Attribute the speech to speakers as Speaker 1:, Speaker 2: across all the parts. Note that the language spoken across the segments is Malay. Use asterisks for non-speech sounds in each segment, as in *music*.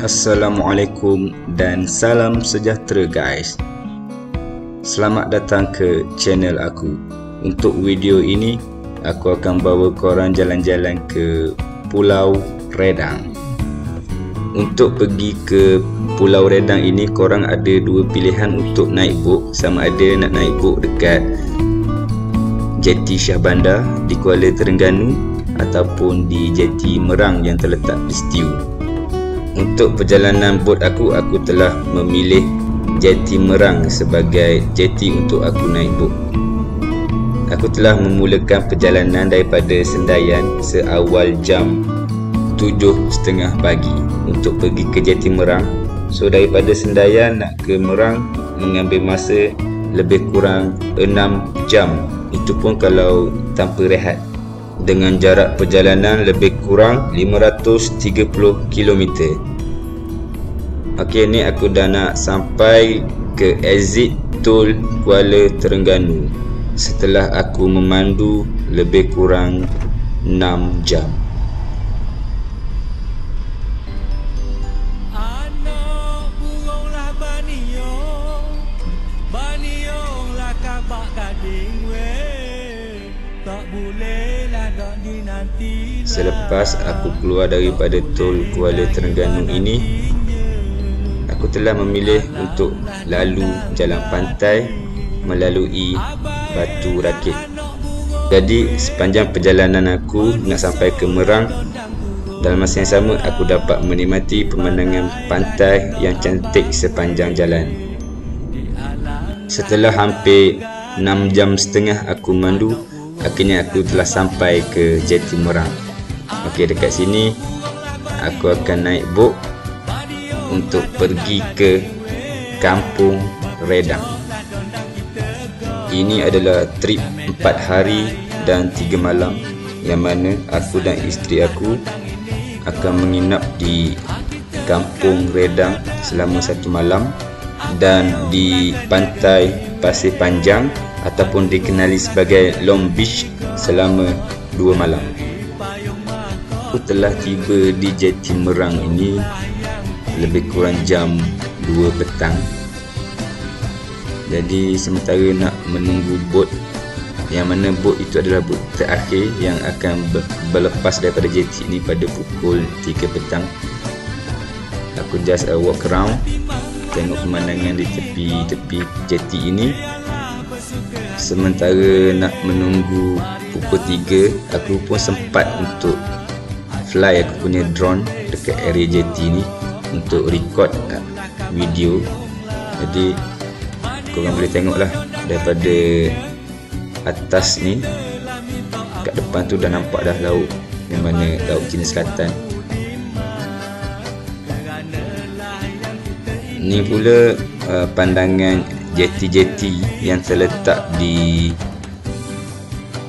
Speaker 1: Assalamualaikum dan salam sejahtera guys. Selamat datang ke channel aku. Untuk video ini Aku akan bawa korang jalan-jalan ke Pulau Redang. Untuk pergi ke Pulau Redang ini Korang ada dua pilihan untuk naik boat Sama ada nak naik boat dekat Jeti Syah Bandar di Kuala Terengganu Ataupun di Jeti Merang yang terletak di Stew untuk perjalanan bot aku, aku telah memilih jeti merang sebagai jeti untuk aku naik bot. Aku telah memulakan perjalanan daripada Sendayan seawal jam 7.30 pagi untuk pergi ke jeti merang. So daripada Sendayan nak ke Merang mengambil masa lebih kurang 6 jam. Itu pun kalau tanpa rehat dengan jarak perjalanan lebih kurang 530 km. Okey ni aku dah nak sampai ke exit tol Kuala Terengganu setelah aku memandu lebih kurang 6 jam. Selepas aku keluar daripada tol Kuala Terengganu ini Aku telah memilih untuk lalu jalan pantai melalui Batu Rakit. Jadi sepanjang perjalanan aku nak sampai ke Merang Dalam masa yang sama aku dapat menikmati pemandangan pantai yang cantik sepanjang jalan. Setelah hampir 6 jam setengah aku mandu Akhirnya aku telah sampai ke Jeti Merang Okey dekat sini aku akan naik boat untuk pergi ke Kampung Redang. Ini adalah trip 4 hari dan 3 malam yang mana aku dan isteri aku akan menginap di Kampung Redang selama satu malam dan di pantai Pasir Panjang ataupun dikenali sebagai Long Beach selama dua malam aku telah tiba di Jeti Merang ini lebih kurang jam 2 petang. Jadi sementara nak menunggu bot yang mana bot itu adalah bot terakhir yang akan berlepas daripada jeti ini pada pukul 3 petang. Aku just uh, walk around tengok pemandangan di tepi-tepi jeti ini. Sementara nak menunggu pukul 3 aku pun sempat untuk fly aku punya drone dekat area jeti ni untuk record video. Jadi korang boleh tengok lah daripada atas ni kat depan tu dah nampak dah laut yang mana laut Cina Selatan. Ni pula uh, pandangan jeti-jeti yang terletak di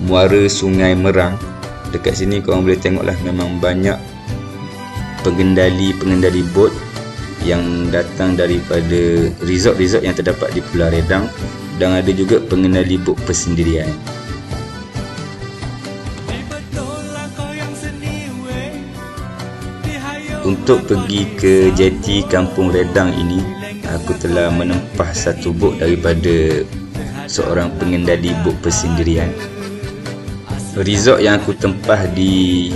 Speaker 1: muara sungai Merang dekat sini korang boleh tengok lah memang banyak pengendali-pengendali bot yang datang daripada resort-resort yang terdapat di Pulau Redang dan ada juga pengendali bot persendirian. Untuk pergi ke jeti Kampung Redang ini aku telah menempah satu bot daripada seorang pengendali bot persendirian resort yang aku tempah di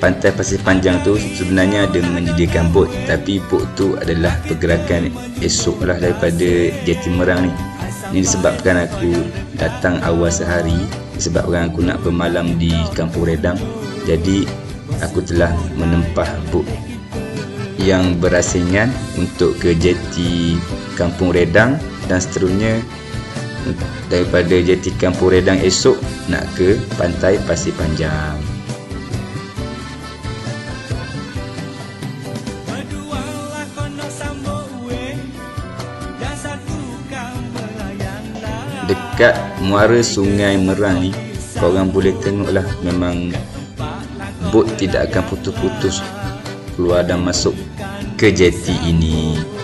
Speaker 1: pantai pasir panjang tu sebenarnya ada menyediakan bot tapi bot tu adalah pergerakan esok lah daripada jeti merang ni. Ini disebabkan aku datang awal sehari disebabkan aku nak bermalam di kampung redang. Jadi aku telah menempah bot yang berasingan untuk ke jeti kampung redang dan seterusnya daripada jeti kampung redang esok nak ke pantai pasir panjang? Dekat muara sungai merang ni korang boleh tengoklah memang bot tidak akan putus-putus keluar dan masuk ke jeti ini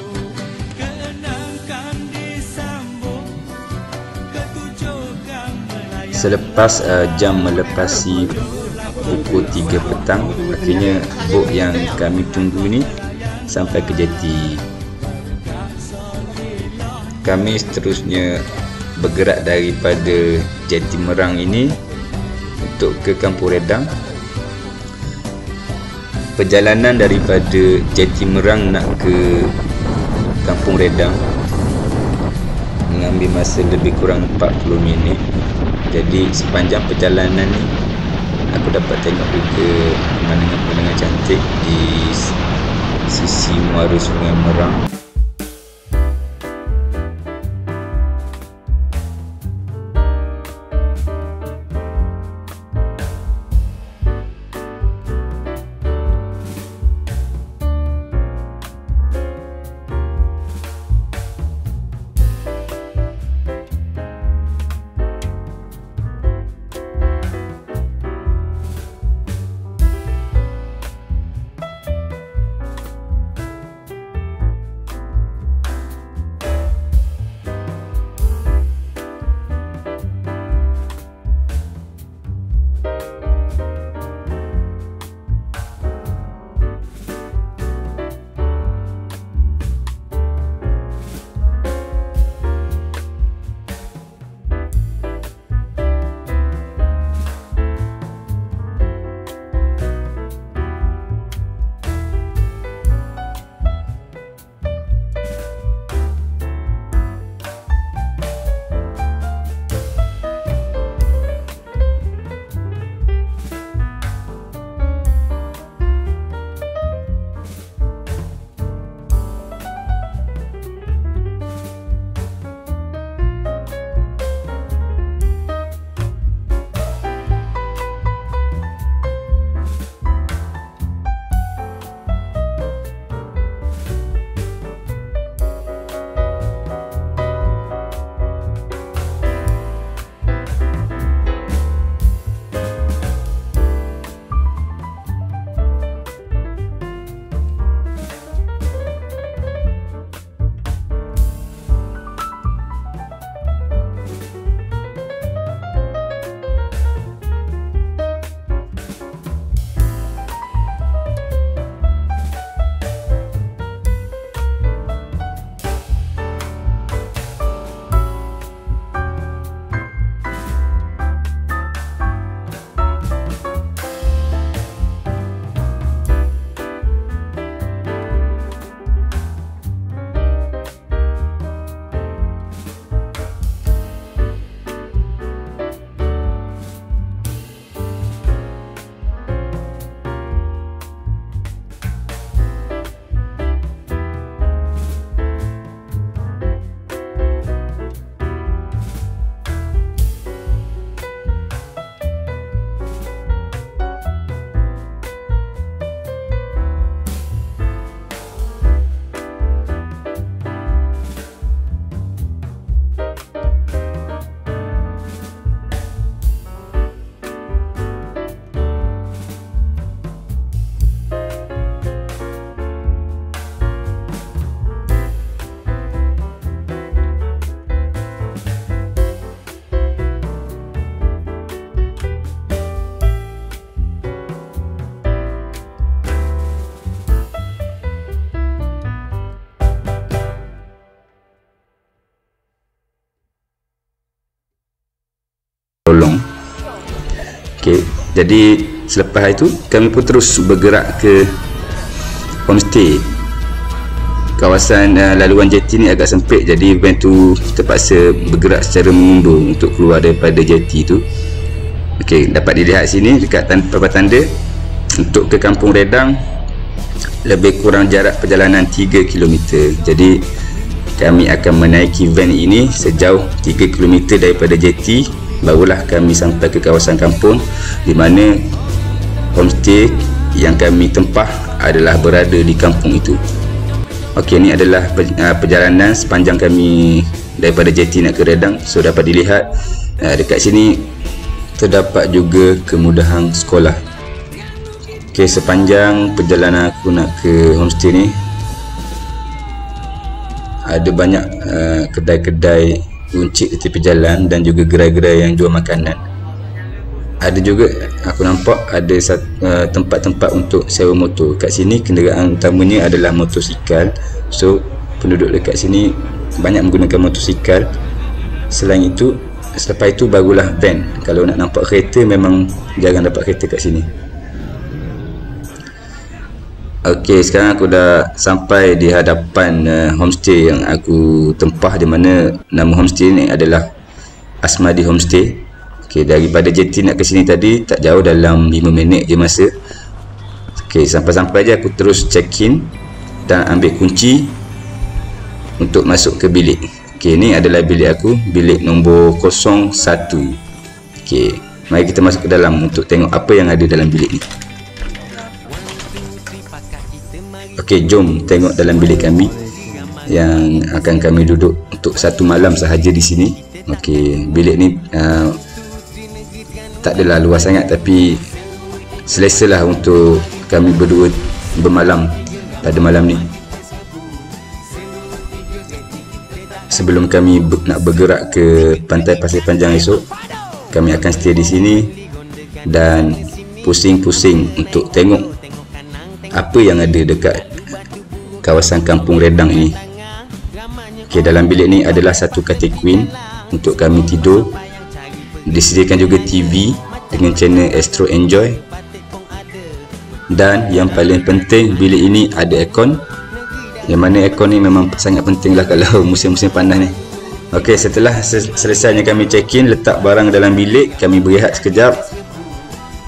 Speaker 1: selepas uh, jam melepasi pukul 3 petang. Akhirnya bot yang kami tunggu ni sampai ke jeti kami seterusnya bergerak daripada jeti merang ini untuk ke kampung redang. Perjalanan daripada jeti merang nak ke kampung redang mengambil masa lebih kurang 40 minit jadi sepanjang perjalanan ni aku dapat tengok juga pemandangan-pemandangan cantik di sisi muara sungai Merang tolong. Okay. jadi selepas itu kami pun terus bergerak ke homestay. Kawasan uh, laluan jeti ni agak sempit jadi van tu terpaksa bergerak secara mengundur untuk keluar daripada jeti tu. Ok dapat dilihat sini dekat papan tanda. Untuk ke kampung redang lebih kurang jarak perjalanan 3 km jadi kami akan menaiki van ini sejauh 3 km daripada jeti barulah kami sampai ke kawasan kampung di mana homestay yang kami tempah adalah berada di kampung itu. Ok ini adalah uh, perjalanan sepanjang kami daripada jeti nak ke Redang. So dapat dilihat uh, dekat sini terdapat juga kemudahan sekolah. Ok sepanjang perjalanan aku nak ke homestay ni ada banyak uh, kedai-kedai uncik di tepi jalan dan juga gerai-gerai yang jual makanan. Ada juga aku nampak ada uh, tempat-tempat uh, untuk sewa motor. Kat sini kenderaan utamanya adalah motosikal. So penduduk dekat sini banyak menggunakan motosikal. Selain itu selepas itu barulah van. Kalau nak nampak kereta memang jarang dapat kereta kat sini ok sekarang aku dah sampai di hadapan uh, homestay yang aku tempah di mana nama homestay ni adalah Asmadi Homestay. Ok daripada JT nak ke sini tadi tak jauh dalam 5 minit je masa. Ok sampai-sampai je aku terus check in dan ambil kunci untuk masuk ke bilik. Ok ni adalah bilik aku bilik nombor 01 ok mari kita masuk ke dalam untuk tengok apa yang ada dalam bilik ni ok jom tengok dalam bilik kami yang akan kami duduk untuk satu malam sahaja di sini. Ok bilik ni uh, tak adalah luas sangat tapi selesa lah untuk kami berdua bermalam pada malam ni. Sebelum kami nak bergerak ke pantai Pasir Panjang esok kami akan stay di sini dan pusing-pusing untuk tengok apa yang ada dekat kawasan kampung Redang ini. Okay, dalam bilik ni adalah satu katil queen untuk kami tidur. Disediakan juga TV dengan channel Astro Enjoy. Dan yang paling penting bilik ini ada aircon. Yang mana aircon ni memang sangat penting lah kalau *laughs* musim-musim panas ni. Ok setelah selesainya kami check in letak barang dalam bilik kami berehat sekejap.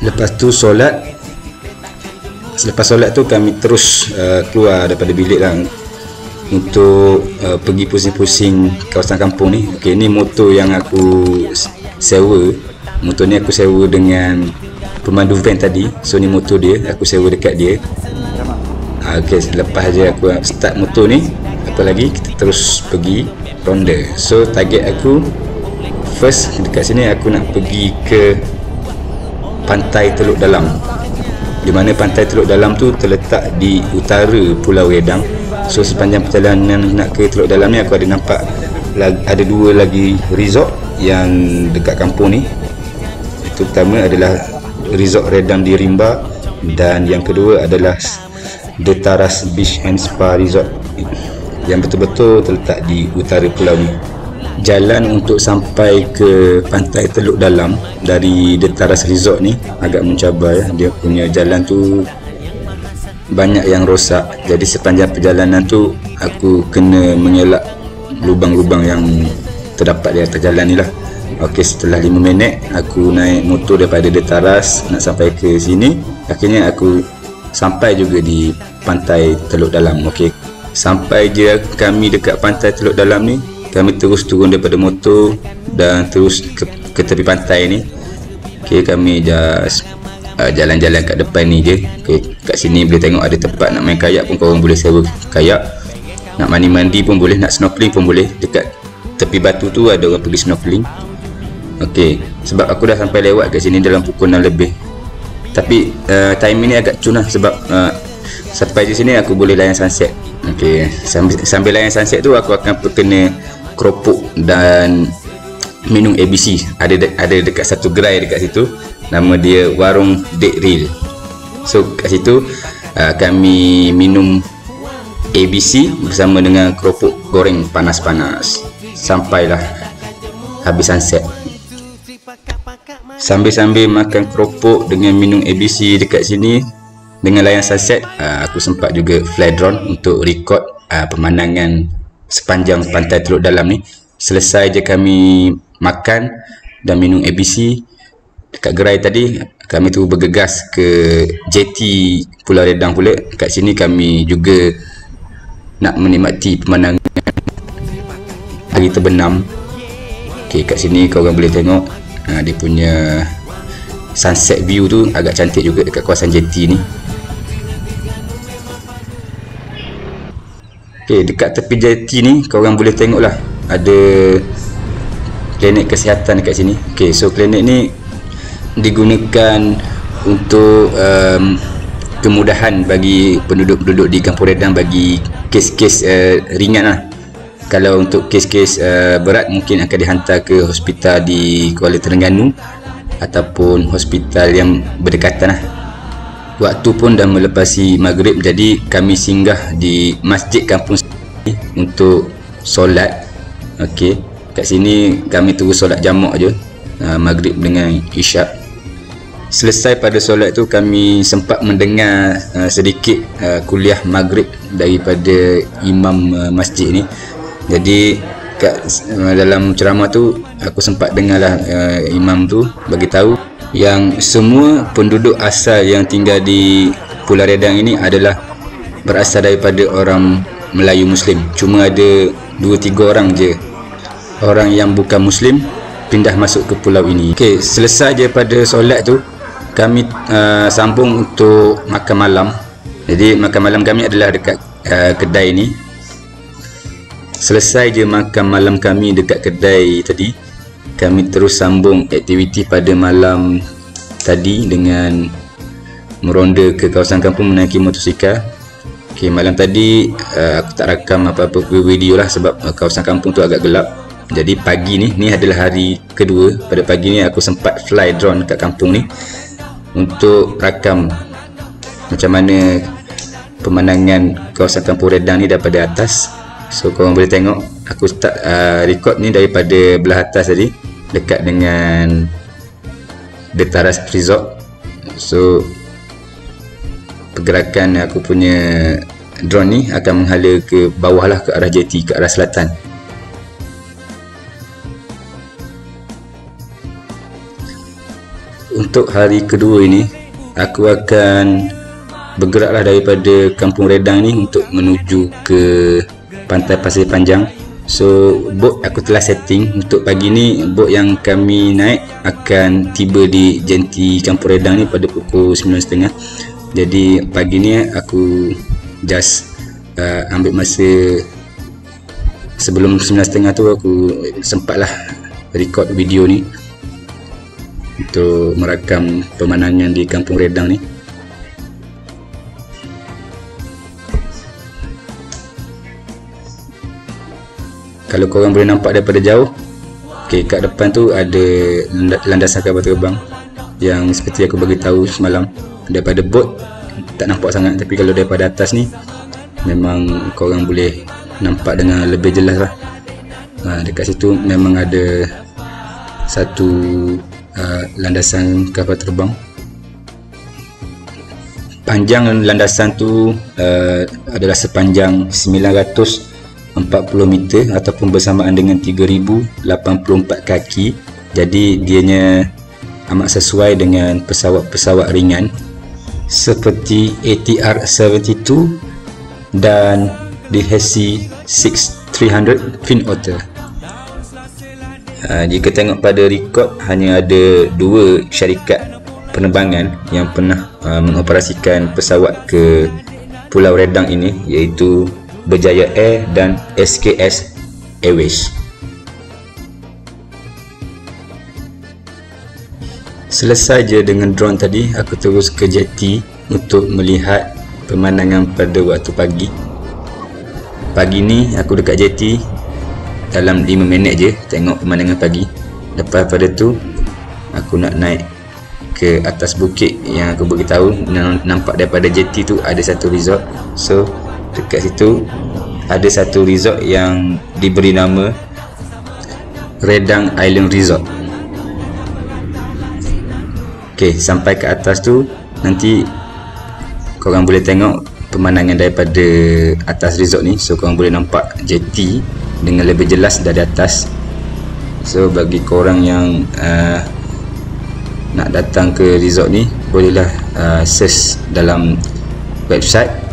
Speaker 1: Lepas tu solat selepas solat tu kami terus uh, keluar daripada bilik lah untuk uh, pergi pusing-pusing kawasan kampung ni. Ok ni motor yang aku sewa. Motor ni aku sewa dengan pemandu van tadi. So ni motor dia. Aku sewa dekat dia. Ah, ok lepas je aku start motor ni apa lagi? Kita terus pergi ronda. So target aku first dekat sini aku nak pergi ke pantai Teluk Dalam di mana pantai Teluk Dalam tu terletak di utara Pulau Redang so sepanjang perjalanan nak ke Teluk Dalam ni aku ada nampak ada dua lagi resort yang dekat kampung ni. Itu pertama adalah resort Redang di Rimba dan yang kedua adalah The Taras Beach and Spa Resort. Yang betul-betul terletak di utara pulau ni jalan untuk sampai ke pantai Teluk Dalam dari The Resort ni agak mencabar ya. dia punya jalan tu banyak yang rosak. Jadi sepanjang perjalanan tu aku kena mengelak lubang-lubang yang terdapat di atas jalan ni lah. Ok setelah 5 minit aku naik motor daripada The nak sampai ke sini. Akhirnya aku sampai juga di pantai Teluk Dalam okey. Sampai je kami dekat pantai Teluk Dalam ni kami terus turun daripada motor dan terus ke, ke tepi pantai ni. Okey kami just uh, jalan-jalan kat depan ni je. Okey kat sini boleh tengok ada tempat nak main kayak pun korang boleh sewa kayak. Nak mandi-mandi pun boleh nak snorkeling pun boleh. Dekat tepi batu tu ada orang pergi snorkeling. Okey sebab aku dah sampai lewat kat sini dalam pukul 6 lebih. Tapi uh, time ini agak cun lah sebab uh, sampai di sini aku boleh layan sunset. Ok sambil, sambil layan sunset tu aku akan kena keropok dan minum ABC ada de- ada dekat satu gerai dekat situ. Nama dia warung Dead Real so kat situ uh, kami minum ABC bersama dengan keropok goreng panas-panas. Sampailah habis sunset. Sambil-sambil makan keropok dengan minum ABC dekat sini dengan layan sunset uh, aku sempat juga fly drone untuk record uh, pemandangan sepanjang pantai Teluk Dalam ni selesai je kami makan dan minum ABC dekat gerai tadi kami tu bergegas ke JT Pulau Redang pula. Kat sini kami juga nak menikmati pemandangan hari terbenam. Ok kat sini kau orang boleh tengok ha, dia punya sunset view tu agak cantik juga dekat kawasan JT ni ok dekat tepi JT ni korang boleh tengok lah ada klinik kesihatan dekat sini. Ok so klinik ni digunakan untuk um, kemudahan bagi penduduk-penduduk di Kampung Redang bagi kes-kes uh, ringan lah. Kalau untuk kes-kes uh, berat mungkin akan dihantar ke hospital di Kuala Terengganu ataupun hospital yang berdekatan lah. Waktu pun dah melepasi maghrib jadi kami singgah di masjid kampung untuk solat. Okey, kat sini kami terus solat jamak je. Uh, maghrib dengan isyak. Selesai pada solat tu kami sempat mendengar uh, sedikit uh, kuliah maghrib daripada imam uh, masjid ni. Jadi kat uh, dalam ceramah tu aku sempat dengarlah uh, imam tu bagi tahu yang semua penduduk asal yang tinggal di Pulau Redang ini adalah berasal daripada orang Melayu Muslim. Cuma ada 2 3 orang je orang yang bukan Muslim pindah masuk ke pulau ini. Okey, selesai je pada solat tu kami uh, sambung untuk makan malam. Jadi makan malam kami adalah dekat uh, kedai ni Selesai je makan malam kami dekat kedai tadi Kami terus sambung aktiviti pada malam tadi dengan meronda ke kawasan kampung menaiki motosikal. Okay, malam tadi uh, aku tak rakam apa-apa video lah sebab uh, kawasan kampung tu agak gelap. Jadi pagi ni, ni adalah hari kedua. Pada pagi ni aku sempat fly drone kat kampung ni untuk rakam macam mana pemandangan kawasan kampung Redang ni daripada atas So korang boleh tengok aku start uh, record ni daripada belah atas tadi dekat dengan Detaras Resort. So pergerakan aku punya drone ni akan menghala ke bawah lah ke arah jeti ke arah selatan. Untuk hari kedua ini aku akan bergeraklah daripada Kampung Redang ni untuk menuju ke pantai pasir panjang. So bot aku telah setting. Untuk pagi ni bot yang kami naik akan tiba di jenti campur redang ni pada pukul 9.30 jadi pagi ni aku just uh, ambil masa sebelum 9.30 tu aku sempatlah record video ni untuk merakam pemandangan di kampung redang ni kalau korang boleh nampak daripada jauh ok kat depan tu ada landasan kapal terbang yang seperti aku bagi tahu semalam. Daripada bot tak nampak sangat. Tapi kalau daripada atas ni memang korang boleh nampak dengan lebih jelas lah. Ha, dekat situ memang ada satu uh, landasan kapal terbang. Panjang landasan tu uh, adalah sepanjang 900 40 meter ataupun bersamaan dengan 3084 kaki. Jadi dianya amat sesuai dengan pesawat-pesawat ringan seperti ATR 72 dan DHC 6300 Twin Otter. Uh, jika tengok pada rekod hanya ada dua syarikat penerbangan yang pernah uh, mengoperasikan pesawat ke Pulau Redang ini iaitu Berjaya Air dan SKS Airways. Selesai je dengan drone tadi, aku terus ke jeti untuk melihat pemandangan pada waktu pagi. Pagi ni aku dekat jeti dalam 5 minit je tengok pemandangan pagi. Lepas pada tu aku nak naik ke atas bukit yang aku beritahu nampak daripada jeti tu ada satu resort. So dekat situ ada satu resort yang diberi nama Redang Island Resort. Ok sampai ke atas tu nanti korang boleh tengok pemandangan daripada atas resort ni. So korang boleh nampak jeti dengan lebih jelas dari atas. So bagi korang yang uh, nak datang ke resort ni bolehlah uh, search dalam website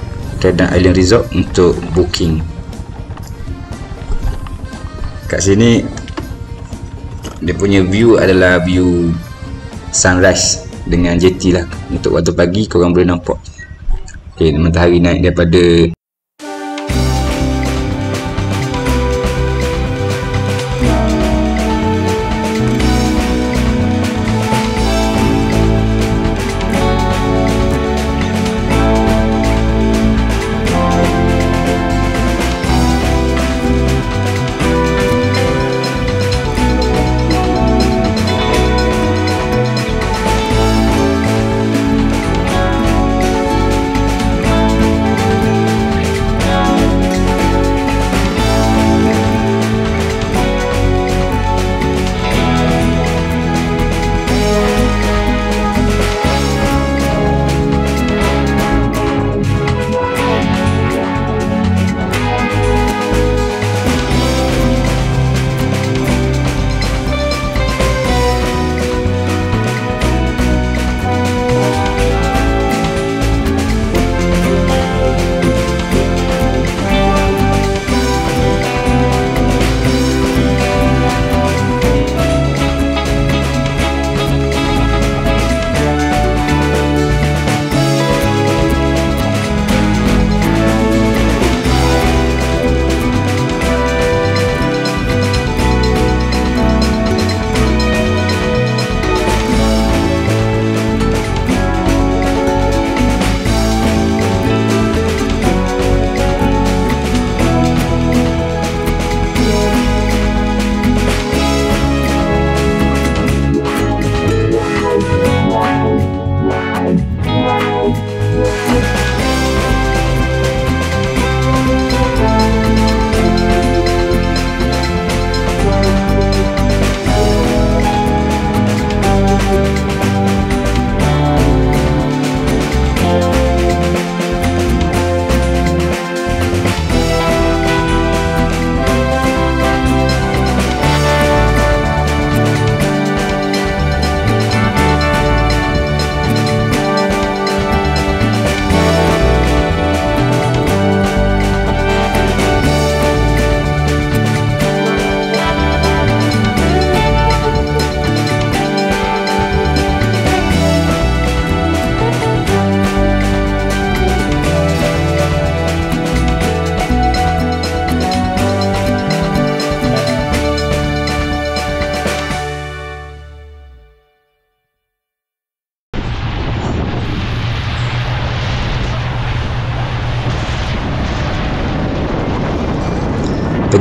Speaker 1: Redang Island Resort untuk booking. Kat sini dia punya view adalah view sunrise dengan jetty lah. Untuk waktu pagi korang boleh nampak. Okay, matahari naik daripada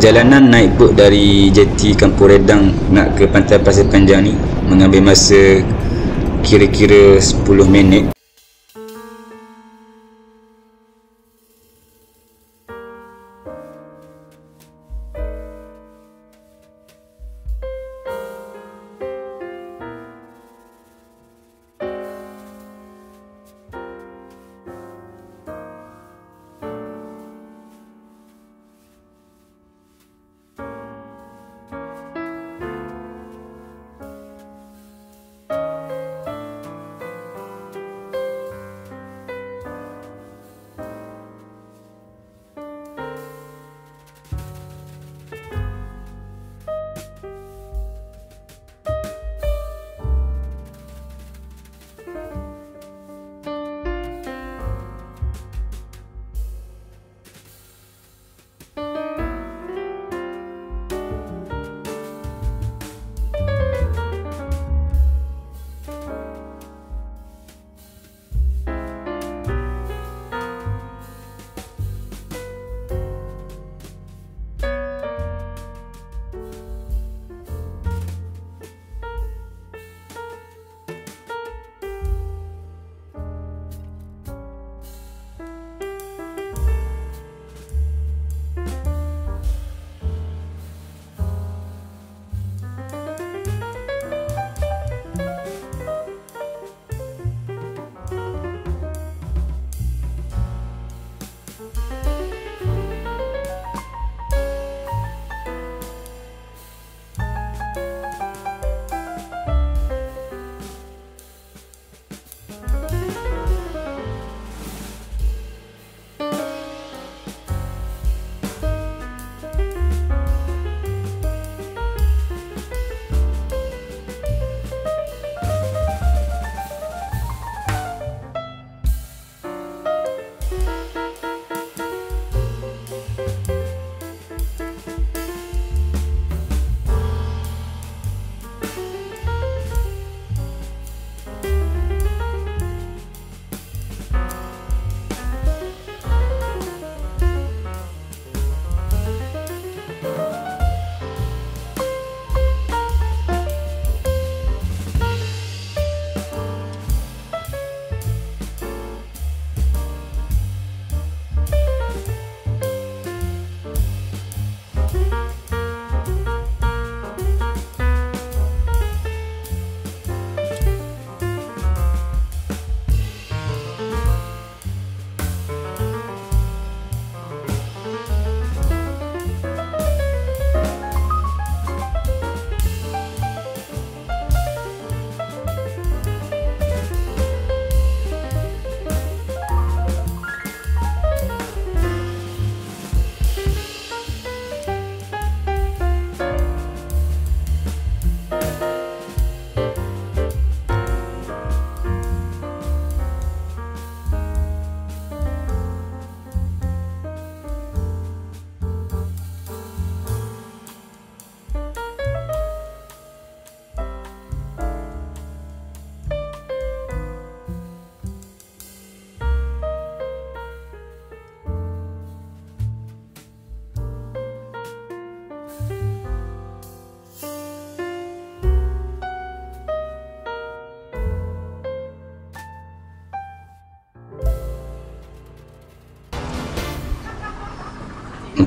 Speaker 1: perjalanan naik bot dari jeti Kampung Redang nak ke pantai Pasir Panjang ni mengambil masa kira-kira 10 minit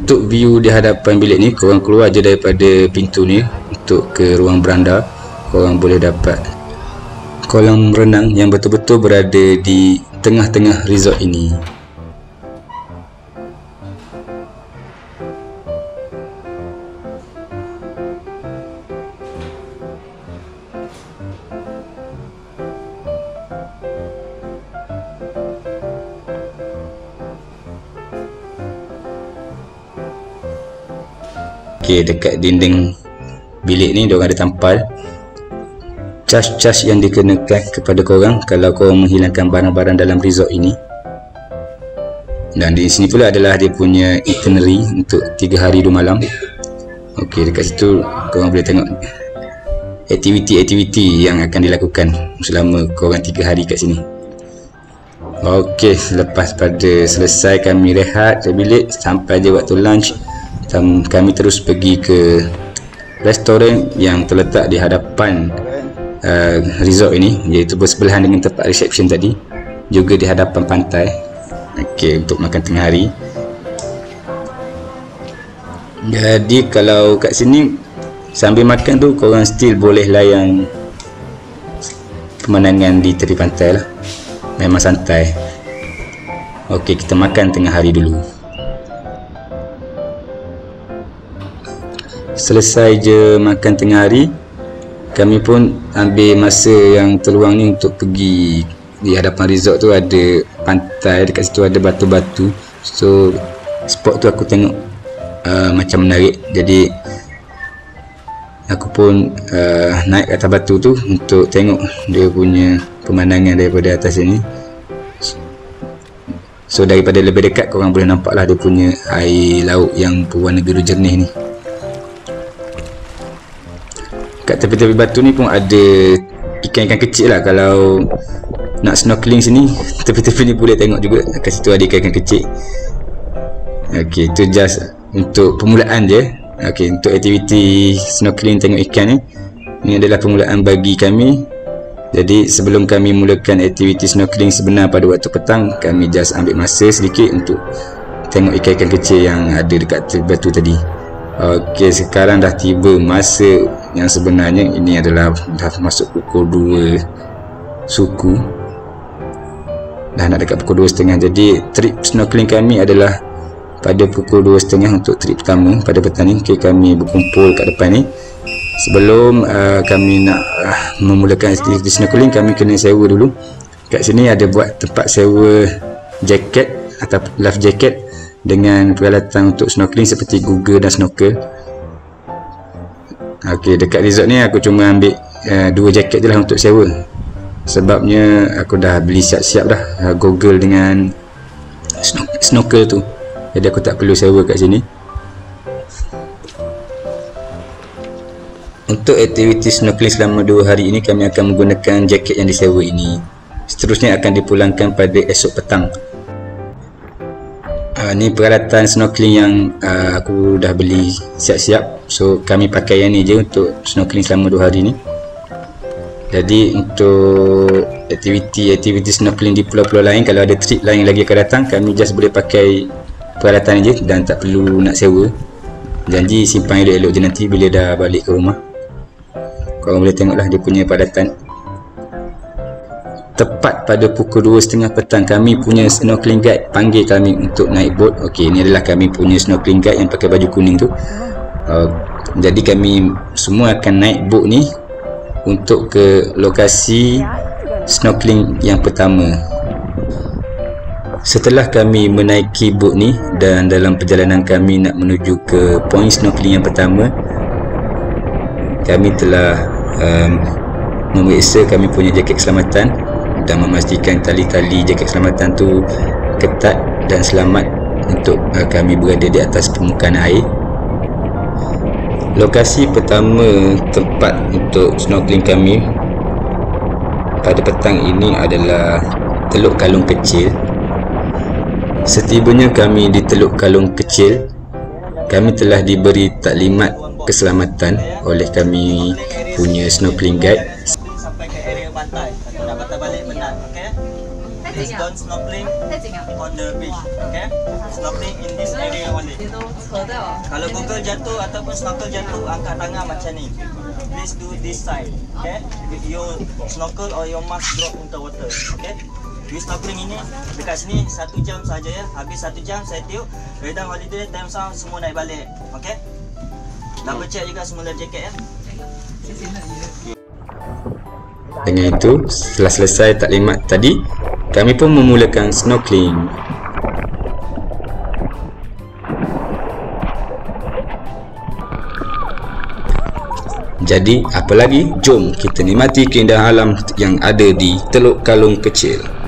Speaker 1: untuk view di hadapan bilik ni korang keluar je daripada pintu ni untuk ke ruang beranda korang boleh dapat kolam renang yang betul-betul berada di tengah-tengah resort ini dekat dinding bilik ni dia orang ada tampal. Cas-cas yang dikenakan kepada korang kalau korang menghilangkan barang-barang dalam resort ini. Dan di sini pula adalah dia punya itinerary untuk 3 hari 2 malam. Okey, dekat situ korang boleh tengok aktiviti-aktiviti yang akan dilakukan selama korang 3 hari kat sini. Okey, lepas pada selesai kami rehat ke bilik sampai je waktu lunch kami terus pergi ke restoran yang terletak di hadapan uh, resort ini iaitu bersebelahan dengan tempat reception tadi juga di hadapan pantai. Ok untuk makan tengah hari. Jadi kalau kat sini sambil makan tu korang still boleh layan pemandangan di tepi pantai lah. Memang santai. Ok kita makan tengah hari dulu selesai je makan tengah hari kami pun ambil masa yang terluang ni untuk pergi di hadapan resort tu. Ada pantai dekat situ ada batu-batu. So spot tu aku tengok uh, macam menarik. Jadi aku pun uh, naik atas batu tu untuk tengok dia punya pemandangan daripada atas sini so daripada lebih dekat korang boleh nampak lah dia punya air laut yang berwarna biru jernih ni kat tepi-tepi batu ni pun ada ikan-ikan kecil lah. Kalau nak snorkeling sini *laughs* tepi-tepi ni boleh tengok juga. Kat situ ada ikan-ikan kecil. Ok tu just untuk permulaan je. Ok untuk aktiviti snorkeling tengok ikan ni. Ni adalah permulaan bagi kami. Jadi sebelum kami mulakan aktiviti snorkeling sebenar pada waktu petang kami just ambil masa sedikit untuk tengok ikan-ikan kecil yang ada dekat batu tadi ok sekarang dah tiba masa yang sebenarnya ini adalah dah masuk pukul 2 suku. Dah nak dekat pukul 2.30 jadi trip snorkeling kami adalah pada pukul 2.30 untuk trip pertama pada petang ni okay, kami berkumpul kat depan ni. Sebelum uh, kami nak uh, memulakan aktiviti snorkeling kami kena sewa dulu. Kat sini ada buat tempat sewa jaket atau life jacket dengan peralatan untuk snorkeling seperti Google dan snorkel Okey, dekat resort ni aku cuma ambil uh, dua jaket je lah untuk sewa. Sebabnya aku dah beli siap-siap dah uh, goggle dengan snorkel tu. Jadi aku tak perlu sewa kat sini. Untuk aktiviti snorkeling selama dua hari ini kami akan menggunakan jaket yang disewa ini. Seterusnya akan dipulangkan pada esok petang uh, ni peralatan snorkeling yang uh, aku dah beli siap-siap. So kami pakai yang ni je untuk snorkeling selama 2 hari ni. Jadi untuk aktiviti-aktiviti snorkeling di pulau-pulau lain kalau ada trip lain lagi akan datang kami just boleh pakai peralatan je dan tak perlu nak sewa. Janji simpan elok-elok je nanti bila dah balik ke rumah. Korang boleh tengoklah dia punya peralatan tepat pada pukul 2.30 petang kami punya snorkeling guide panggil kami untuk naik boat. Ok ni adalah kami punya snorkeling guide yang pakai baju kuning tu. Uh, jadi kami semua akan naik boat ni untuk ke lokasi snorkeling yang pertama. Setelah kami menaiki boat ni dan dalam perjalanan kami nak menuju ke point snorkeling yang pertama kami telah um, memeriksa kami punya jaket keselamatan dan memastikan tali-tali jaket keselamatan tu ketat dan selamat untuk uh, kami berada di atas permukaan air. Lokasi pertama tempat untuk snorkeling kami pada petang ini adalah Teluk Kalung Kecil. Setibanya kami di Teluk Kalung Kecil kami telah diberi taklimat keselamatan oleh kami punya snorkeling guide
Speaker 2: Please don't snorkeling on the beach. Okay? Snorkeling in this area only. Kalau Google jatuh ataupun snorkel jatuh, angkat tangan macam ni. Please do this side. Okay? You snorkel or your mask drop into water. Okay? You snorkeling ini dekat sini satu jam saja ya. Habis satu jam saya tiup. Redang holiday time sound semua naik balik. Okay? Double check juga semula jaket ya.
Speaker 1: Dengan itu, setelah selesai taklimat tadi, kami pun memulakan snorkeling. Jadi, apa lagi? Jom kita nikmati keindahan alam yang ada di Teluk Kalung Kecil.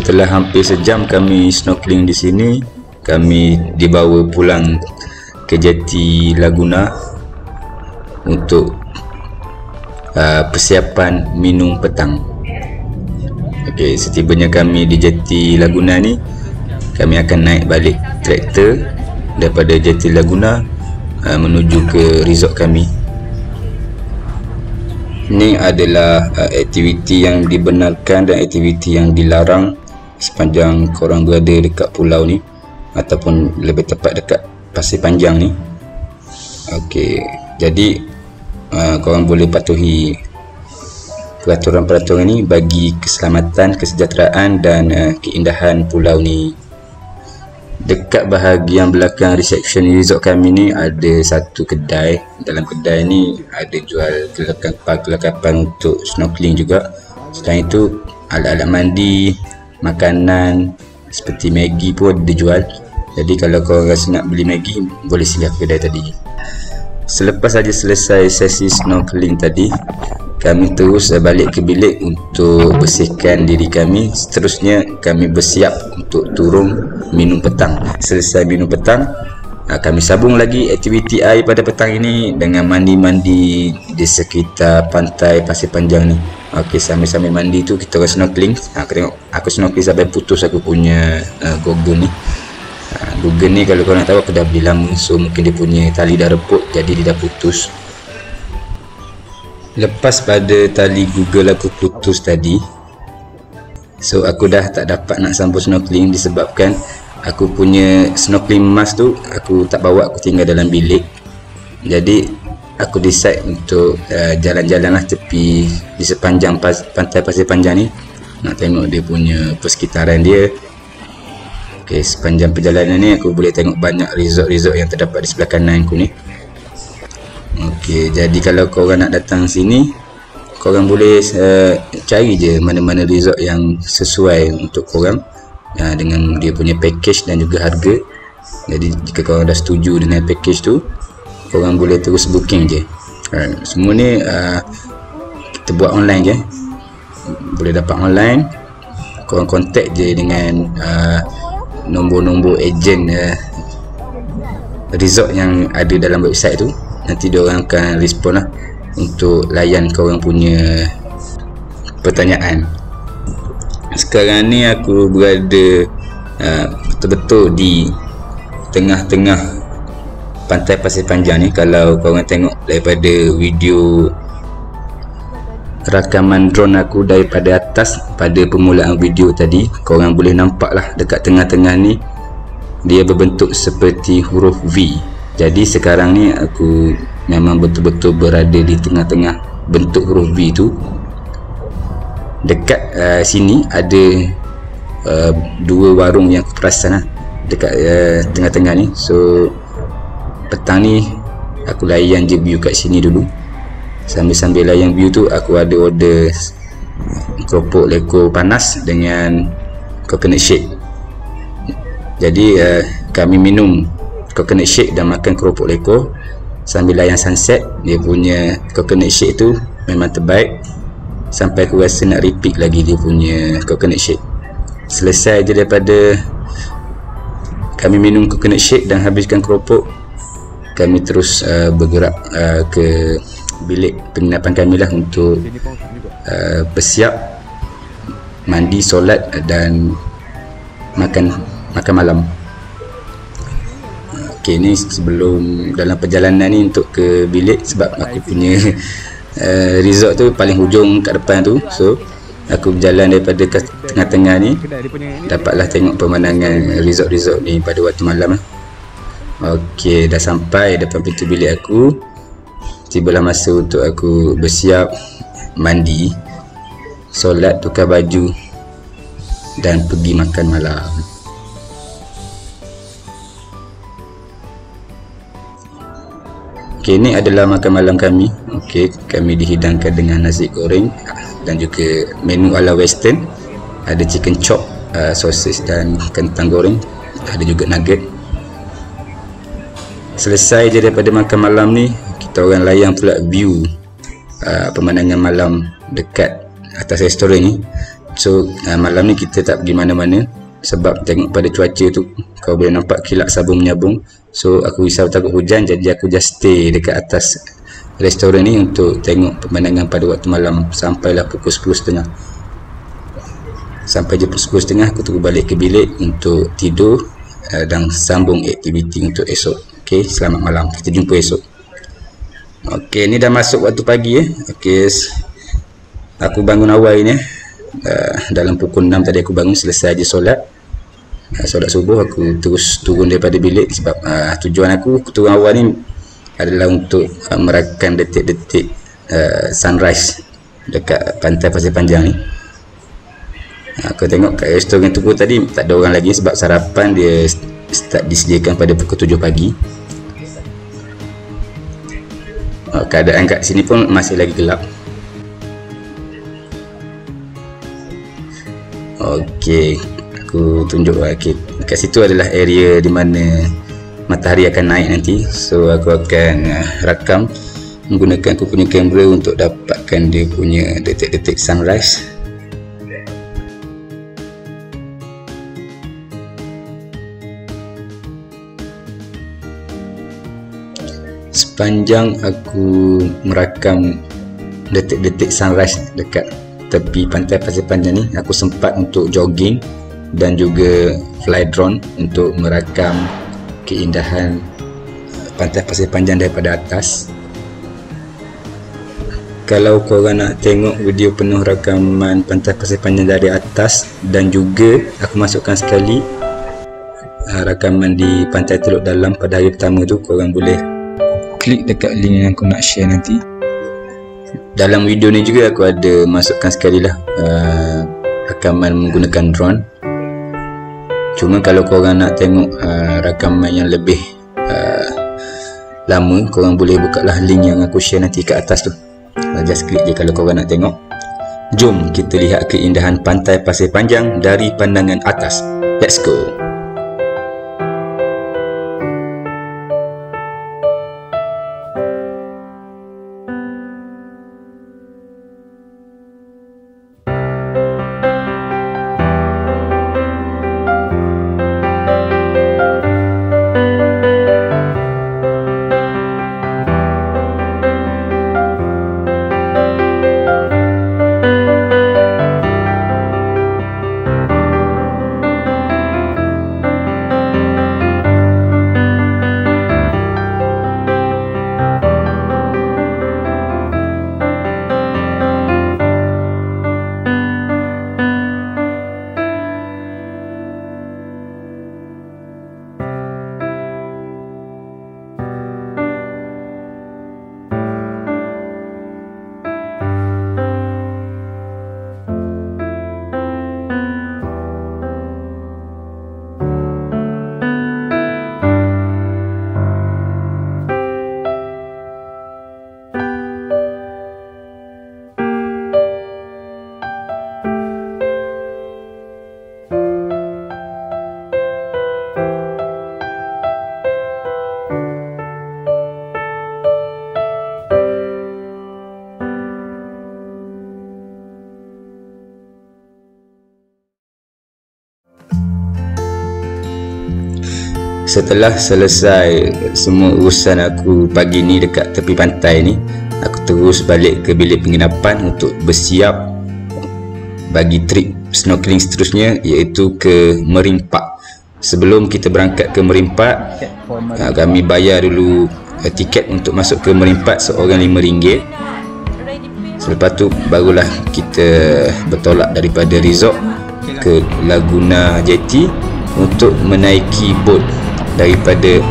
Speaker 1: Setelah hampir sejam kami snorkeling di sini kami dibawa pulang ke jeti Laguna untuk uh, persiapan minum petang. Okey, setibanya kami di jeti Laguna ni kami akan naik balik traktor daripada jeti Laguna uh, menuju ke resort kami. Ini adalah uh, aktiviti yang dibenarkan dan aktiviti yang dilarang sepanjang korang berada dekat pulau ni ataupun lebih tepat dekat pasir panjang ni. Ok jadi uh, korang boleh patuhi peraturan-peraturan ni bagi keselamatan, kesejahteraan dan uh, keindahan pulau ni. Dekat bahagian belakang reception resort kami ni ada satu kedai. Dalam kedai ni ada jual kelengkapan untuk snorkeling juga. Selain itu alat-alat mandi makanan seperti Maggi pun dijual. Jadi kalau kau rasa nak beli Maggi boleh singgah kedai tadi. Selepas saja selesai sesi snorkeling tadi kami terus balik ke bilik untuk bersihkan diri kami. Seterusnya kami bersiap untuk turun minum petang. Selesai minum petang kami sabung lagi aktiviti air pada petang ini dengan mandi-mandi di sekitar pantai pasir panjang ni. Ok sambil-sambil mandi tu kita orang snorkeling. Ha, aku tengok aku snorkeling sampai putus aku punya uh, goggle ni. Uh, Google ni kalau korang nak tahu aku dah beli lama. So mungkin dia punya tali dah reput jadi dia dah putus. Lepas pada tali google aku putus tadi so aku dah tak dapat nak sambung snorkeling disebabkan aku punya snorkeling mask tu aku tak bawa aku tinggal dalam bilik. Jadi aku decide untuk uh, jalan-jalan lah tepi di sepanjang pas, pantai pasir panjang ni. Nak tengok dia punya persekitaran dia. Ok sepanjang perjalanan ni aku boleh tengok banyak resort-resort yang terdapat di sebelah kanan aku ni. Okey, jadi kalau kau orang nak datang sini, kau orang boleh uh, cari je mana-mana resort yang sesuai untuk kau orang uh, dengan dia punya package dan juga harga. Jadi jika kau orang dah setuju dengan package tu, kau orang boleh terus booking je. Uh, semua ni uh, kita buat online je. Boleh dapat online. Kau orang contact je dengan uh, nombor-nombor ejen uh, resort yang ada dalam website tu nanti dia orang akan respon lah untuk layan kau orang punya pertanyaan sekarang ni aku berada uh, betul-betul di tengah-tengah pantai pasir panjang ni. Kalau kau orang tengok daripada video rakaman drone aku daripada atas pada permulaan video tadi kau orang boleh nampak lah dekat tengah-tengah ni dia berbentuk seperti huruf V. Jadi sekarang ni aku memang betul-betul berada di tengah-tengah bentuk huruf V tu dekat uh, sini ada uh, dua warung yang aku perasan lah dekat uh, tengah-tengah ni. So petang ni aku layan je view kat sini dulu. Sambil-sambil layan view tu aku ada order keropok leko panas dengan coconut shake. Jadi uh, kami minum coconut shake dan makan keropok leko sambil layan sunset dia punya coconut shake tu memang terbaik sampai aku rasa nak repeat lagi dia punya coconut shake. Selesai je daripada kami minum coconut shake dan habiskan keropok kami terus uh, bergerak uh, ke bilik penginapan kami lah untuk uh, bersiap mandi, solat dan makan makan malam. Ok ni sebelum dalam perjalanan ni untuk ke bilik sebab aku punya *laughs* uh, resort tu paling hujung kat depan tu. So aku berjalan daripada tengah-tengah ni dapatlah tengok pemandangan resort-resort ni pada waktu malam. Lah ok dah sampai depan pintu bilik aku. Tibalah masa untuk aku bersiap mandi solat tukar baju dan pergi makan malam Okey, ini adalah makan malam kami. Okey, kami dihidangkan dengan nasi goreng dan juga menu ala western. Ada chicken chop, uh, sosis dan kentang goreng. Ada juga nugget. Selesai je daripada makan malam ni, kita orang layan pula view uh, pemandangan malam dekat atas restoran ni. so uh, malam ni kita tak pergi mana-mana sebab tengok pada cuaca tu kau boleh nampak kilat sabun menyabung so aku risau takut hujan jadi aku just stay dekat atas restoran ni untuk tengok pemandangan pada waktu malam sampailah pukul 10.30 sampai je pukul 10.30 aku tunggu balik ke bilik untuk tidur uh, dan sambung aktiviti untuk esok. Ok selamat malam. Kita jumpa esok. Ok ni dah masuk waktu pagi eh. ok aku bangun awal ni eh uh, dalam pukul 6 tadi aku bangun selesai je solat solat subuh aku terus turun daripada bilik sebab uh, tujuan aku turun awal ni adalah untuk uh, merakan detik-detik uh, sunrise dekat pantai Pasir Panjang ni. Aku tengok kat restoran tu tadi tak ada orang lagi sebab sarapan dia start disediakan pada pukul 7 pagi. Keadaan kat sini pun masih lagi gelap. Okey, aku tunjuk okay. Kat situ adalah area di mana matahari akan naik nanti. So aku akan uh, rakam menggunakan aku punya kamera untuk dapatkan dia punya detik-detik sunrise. Sepanjang aku merakam detik-detik sunrise dekat tepi pantai Pasir Panjang ni aku sempat untuk jogging dan juga fly drone untuk merakam keindahan pantai Pasir Panjang daripada atas. Kalau korang nak tengok video penuh rakaman pantai Pasir Panjang dari atas dan juga aku masukkan sekali uh, rakaman di pantai Teluk Dalam pada hari pertama tu korang boleh klik dekat link yang aku nak share nanti. Dalam video ni juga aku ada masukkan sekali lah uh, rakaman menggunakan drone cuma kalau korang nak tengok uh, rakaman yang lebih uh, lama korang boleh buka lah link yang aku share nanti kat atas tu. Uh, just klik je kalau korang nak tengok. Jom kita lihat keindahan pantai pasir panjang dari pandangan atas. Let's go setelah selesai semua urusan aku pagi ni dekat tepi pantai ni aku terus balik ke bilik penginapan untuk bersiap bagi trip snorkeling seterusnya iaitu ke Marine Park. Sebelum kita berangkat ke Marine Park ah, kami bayar dulu uh, tiket untuk masuk ke Marine Park seorang RM5 selepas tu barulah kita bertolak daripada resort ke Laguna Jetty untuk menaiki boat daripada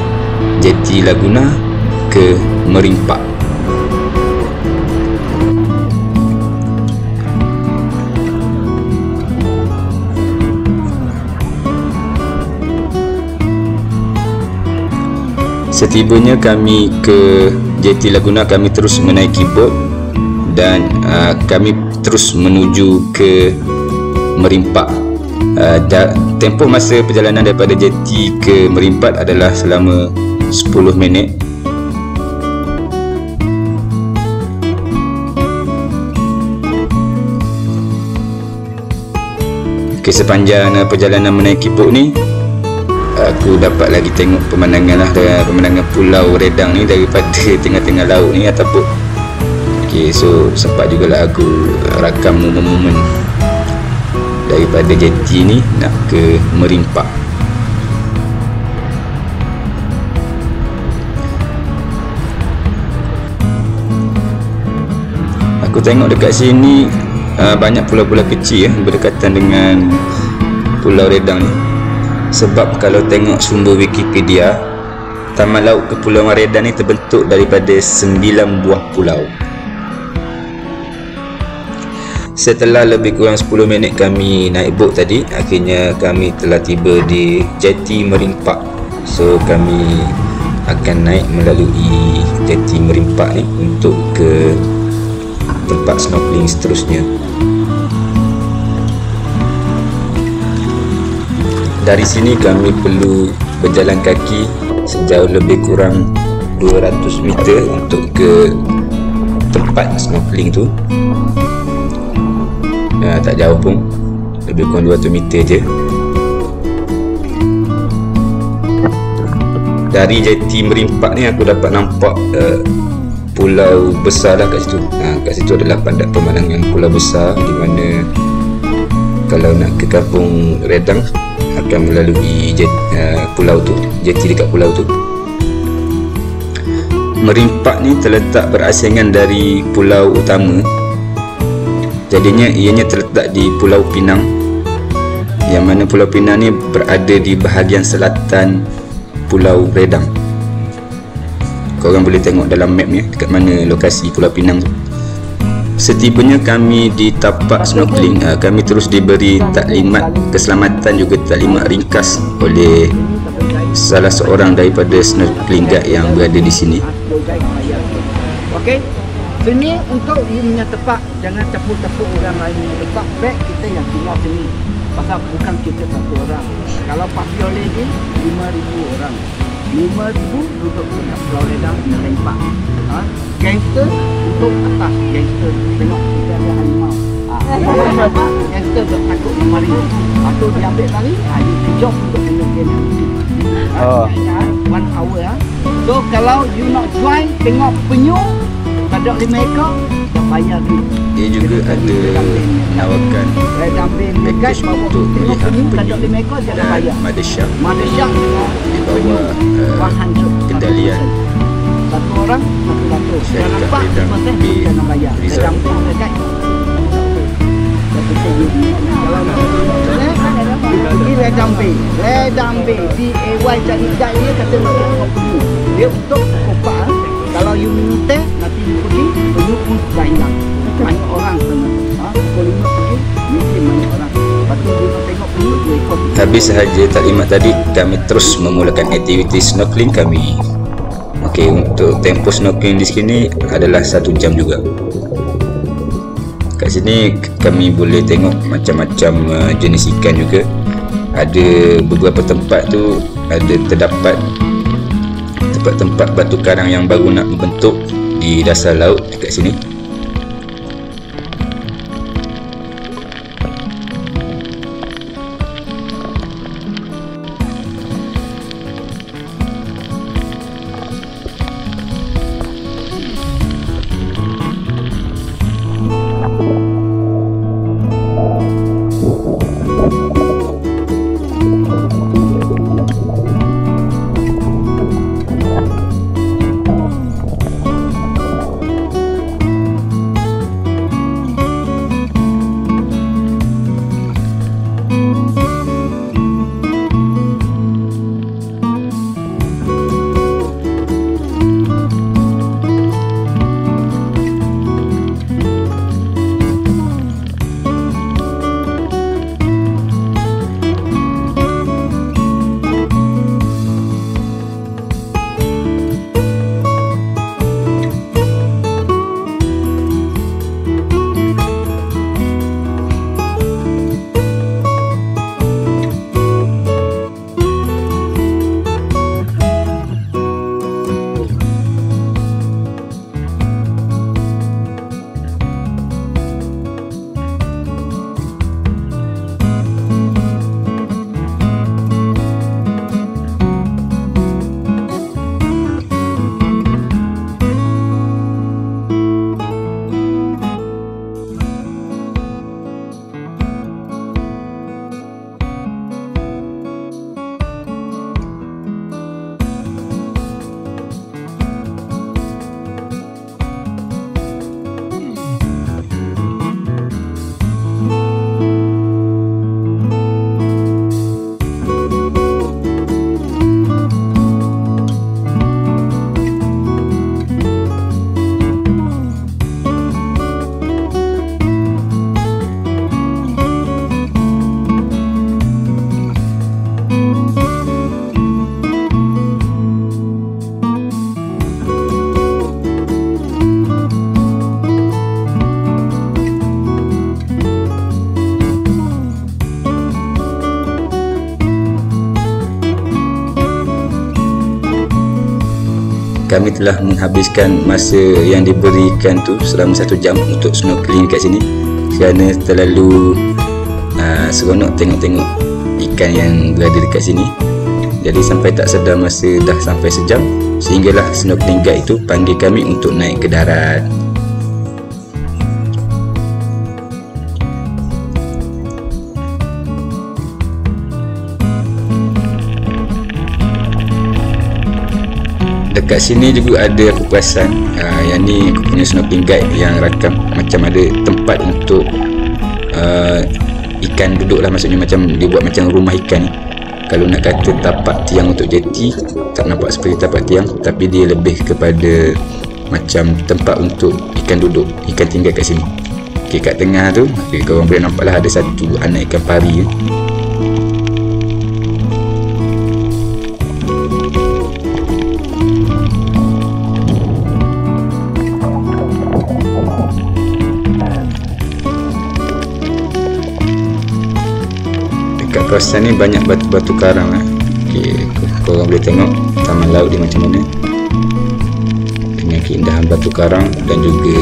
Speaker 1: Jeti Laguna ke Merimpak. Setibanya kami ke Jeti Laguna kami terus menaiki bot dan uh, kami terus menuju ke Merimpak uh, tempoh masa perjalanan daripada jeti ke merimpat adalah selama 10 minit. Okay, sepanjang uh, perjalanan menaiki boat ni aku dapat lagi tengok pemandangan lah dengan pemandangan pulau Redang ni daripada *laughs* tengah-tengah laut ni ataupun ok so sempat jugalah aku rakam momen-momen daripada jeti ni nak ke merimpak. Aku tengok dekat sini uh, banyak pulau-pulau kecil ya, berdekatan dengan pulau Redang ni. Sebab kalau tengok sumber Wikipedia Taman Laut Kepulauan Redang ni terbentuk daripada 9 buah pulau Setelah lebih kurang 10 minit kami naik boat tadi Akhirnya kami telah tiba di Jeti Merimpak So kami akan naik melalui Jeti Merimpak ni Untuk ke tempat snorkeling seterusnya. Dari sini kami perlu berjalan kaki sejauh lebih kurang 200 meter untuk ke tempat snorkeling tu ya, tak jauh pun. Lebih kurang 200 meter je. Dari jeti merimpak ni aku dapat nampak uh, pulau besar lah kat situ. Ha, kat situ adalah pandat pemandangan pulau besar di mana kalau nak ke kampung Redang akan melalui jet, uh, pulau tu jeti dekat pulau tu. Merimpak ni terletak berasingan dari pulau utama jadinya ianya terletak di pulau Pinang yang mana pulau Pinang ni berada di bahagian selatan pulau Redang korang boleh tengok dalam map ni dekat mana lokasi pulau Pinang tu Setibanya kami di tapak snorkeling, uh, kami terus diberi taklimat keselamatan juga taklimat ringkas oleh salah seorang daripada snorkeling guide yang berada di sini.
Speaker 3: Okey. Sini untuk you punya tepak jangan campur-campur orang lain punya tepak. Baik kita yang tinggal sini. Pasal bukan kita satu orang. Kalau pasti oleh ni 5000 orang. 5000 duduk di Pulau Ledang dan Lempak. Ha? Gangster untuk atas gangster tengok kita ada harimau ha, gangster tak takut mari lepas dia ambil lari ha, dia job untuk kena game oh. one hour ha. so kalau you nak join tengok penyu pada lima ekor tak bayar duit
Speaker 1: dia juga ada menawarkan package untuk melihat penyu dan Madesyak
Speaker 3: Madesyak
Speaker 1: di bawah uh, kendalian
Speaker 3: satu orang satu ratus nampak persen kita nak bayar sedang dekat ini redam B redam B D-A-Y jadi jat dia kata dia untuk kopak kalau you minta nanti pergi you pun dah hilang mesti banyak orang.
Speaker 1: Habis sahaja taklimat tadi, kami terus memulakan aktiviti snorkeling kami. Okey, untuk tempoh snorkeling di sini adalah satu jam juga. Kat sini kami boleh tengok macam-macam uh, jenis ikan juga. Ada beberapa tempat tu ada terdapat tempat-tempat batu karang yang baru nak membentuk di dasar laut dekat sini. Kami telah menghabiskan masa yang diberikan tu selama satu jam untuk snorkeling kat sini. Kerana terlalu uh, seronok tengok-tengok ikan yang berada dekat sini. Jadi sampai tak sedar masa dah sampai sejam sehinggalah snorkeling guide itu panggil kami untuk naik ke darat dekat sini juga ada aku perasan uh, yang ni aku punya snorkeling guide yang rakam macam ada tempat untuk uh, ikan duduk lah. Maksudnya macam dia buat macam rumah ikan ni. Kalau nak kata tapak tiang untuk jeti tak nampak seperti tapak tiang. Tapi dia lebih kepada macam tempat untuk ikan duduk ikan tinggal kat sini. Ok kat tengah tu okay, korang boleh nampak lah ada satu anak ikan pari dekat kawasan ni banyak batu-batu karang lah. Okay, korang boleh tengok taman laut dia macam mana. Dengan keindahan batu karang dan juga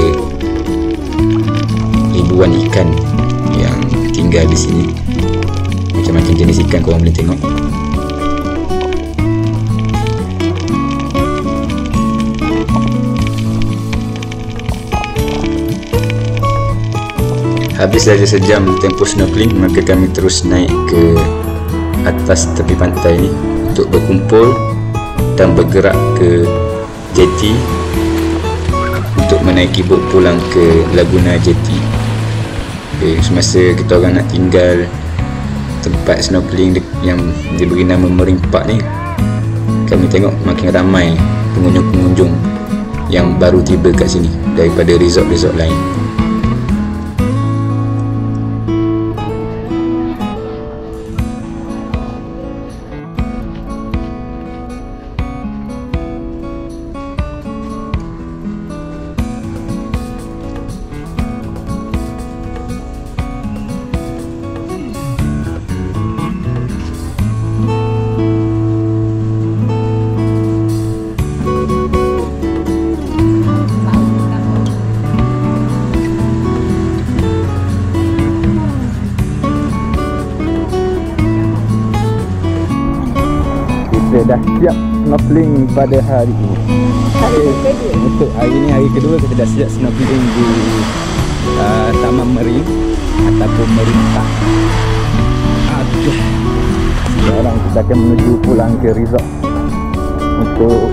Speaker 1: ribuan ikan yang tinggal di sini. Macam-macam jenis ikan korang boleh tengok Habis saja sejam tempoh snorkeling maka kami terus naik ke atas tepi pantai ni untuk berkumpul dan bergerak ke jeti untuk menaiki bot pulang ke Laguna Jeti. Okay, semasa kita orang nak tinggal tempat snorkeling yang diberi nama Marine Park ni kami tengok makin ramai pengunjung-pengunjung yang baru tiba kat sini daripada resort-resort lain. Snorkeling pada hari ini. Okay. Untuk hari ini hari kedua kita dah siap snorkeling di uh, Taman Marine ataupun Marine Park. Aduh. Sekarang kita akan menuju pulang ke resort untuk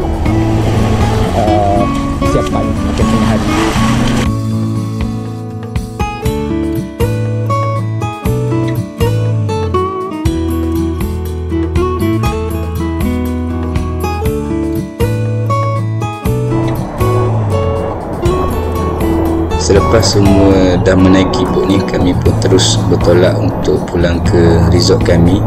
Speaker 1: uh, siapan makan tengah hari. Selepas semua dah menaiki bot ni kami pun terus bertolak untuk pulang ke resort kami.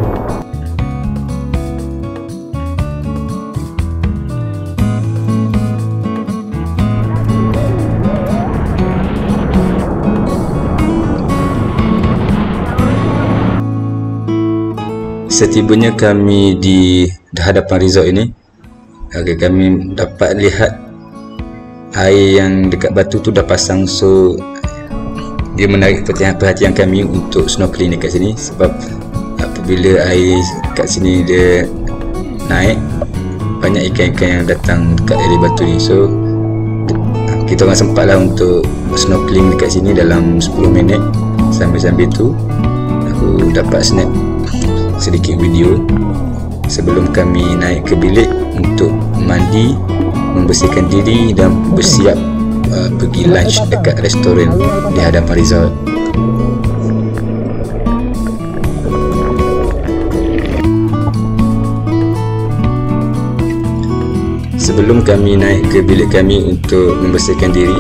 Speaker 1: Setibanya kami di hadapan resort ini kami dapat lihat air yang dekat batu tu dah pasang so dia menarik perhatian, kami untuk snorkeling dekat sini. Sebab apabila air kat sini dia naik banyak ikan-ikan yang datang dekat area batu ni. So kita orang sempatlah untuk snorkeling dekat sini dalam 10 minit. Sambil-sambil tu aku dapat snap sedikit video sebelum kami naik ke bilik untuk mandi membersihkan diri dan bersiap uh, pergi lunch dekat restoran di hadapan resort sebelum kami naik ke bilik kami untuk membersihkan diri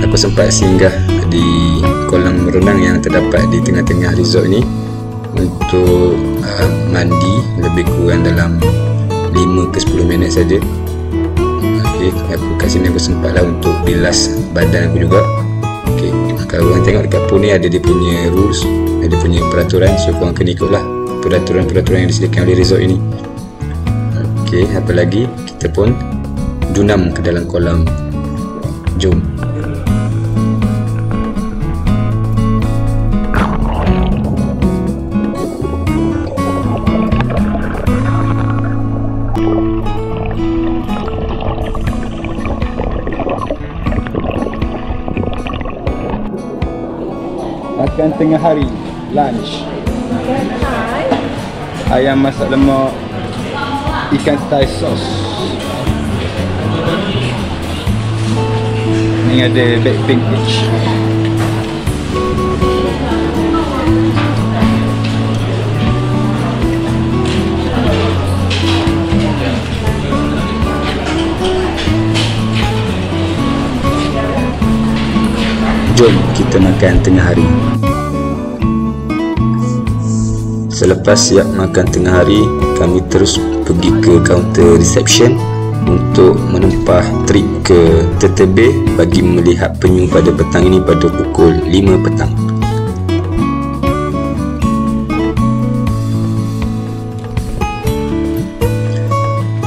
Speaker 1: aku sempat singgah di kolam renang yang terdapat di tengah-tengah resort ni untuk uh, mandi lebih kurang dalam 5 ke 10 minit saja. Okey, aku kat sini aku sempatlah untuk bilas badan aku juga. Okey, kalau orang tengok dekat pool ni ada dia punya rules, ada punya peraturan, so korang kena ikutlah peraturan-peraturan yang disediakan oleh resort ini. Okey, apa lagi? Kita pun tunam ke dalam kolam jom makan tengah hari. Lunch. Ayam masak lemak. Ikan thai sauce. Ni ada backpink peach Jom kita makan tengah hari Selepas siap makan tengah hari Kami terus pergi ke kaunter reception Untuk menempah trip ke TTB Bagi melihat penyu pada petang ini pada pukul 5 petang.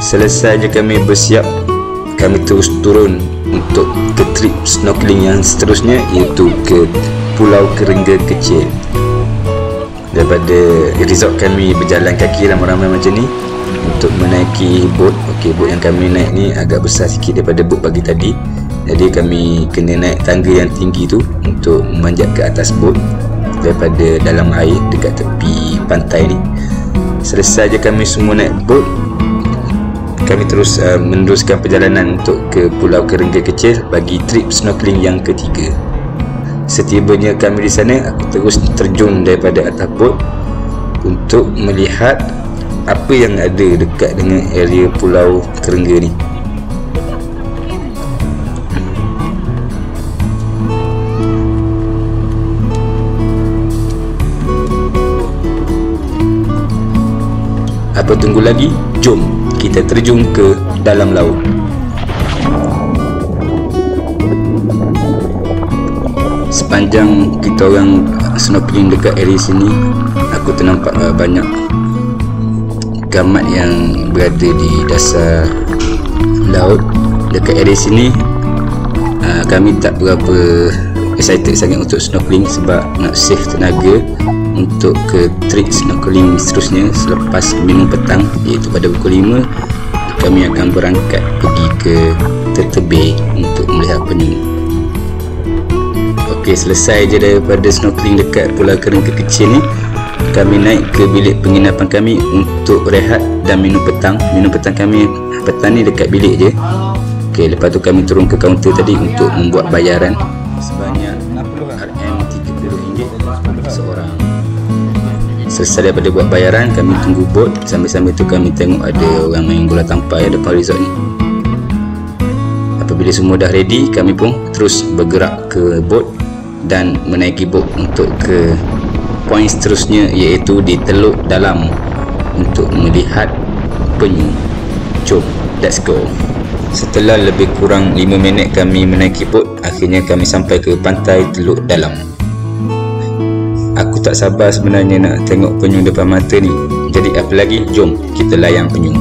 Speaker 1: Selesai je kami bersiap Kami terus turun untuk ke trip snorkeling yang seterusnya iaitu ke Pulau Kerengga Kecil daripada resort kami berjalan kaki ramai-ramai macam ni untuk menaiki boat. Ok boat yang kami naik ni agak besar sikit daripada boat pagi tadi. Jadi kami kena naik tangga yang tinggi tu untuk memanjat ke atas boat daripada dalam air dekat tepi pantai ni. Selesai je kami semua naik boat kami terus uh, meneruskan perjalanan untuk ke Pulau Kerengga Kecil bagi trip snorkeling yang ketiga. Setibanya kami di sana, aku terus terjun daripada atas bot untuk melihat apa yang ada dekat dengan area Pulau Kerengga ni. Apa tunggu lagi? Jom kita terjun ke dalam laut. Sepanjang kita orang snorkeling dekat area sini, aku ternampak uh, banyak gamat yang berada di dasar laut. Dekat area sini, uh, kami tak berapa excited sangat untuk snorkeling sebab nak save tenaga untuk ke trip snorkeling seterusnya selepas minum petang iaitu pada pukul 5 kami akan berangkat pergi ke Tertebe untuk melihat penyu ok selesai je daripada snorkeling dekat Pulau Kerengka kecil ni. Kami naik ke bilik penginapan kami untuk rehat dan minum petang. Minum petang kami petang ni dekat bilik je. Ok lepas tu kami turun ke kaunter tadi untuk membuat bayaran. Sebanyak 60 RM 30 ringgit seorang. Selesai daripada buat bayaran kami tunggu bot. Sambil-sambil tu kami tengok ada orang main tampar di depan resort ni. Apabila semua dah ready kami pun terus bergerak ke bot dan menaiki bot untuk ke poin seterusnya iaitu di teluk dalam untuk melihat penyu jom let's go setelah lebih kurang 5 minit kami menaiki bot akhirnya kami sampai ke pantai teluk dalam Aku tak sabar sebenarnya nak tengok penyu depan mata ni. Jadi apa lagi? Jom kita layang penyu.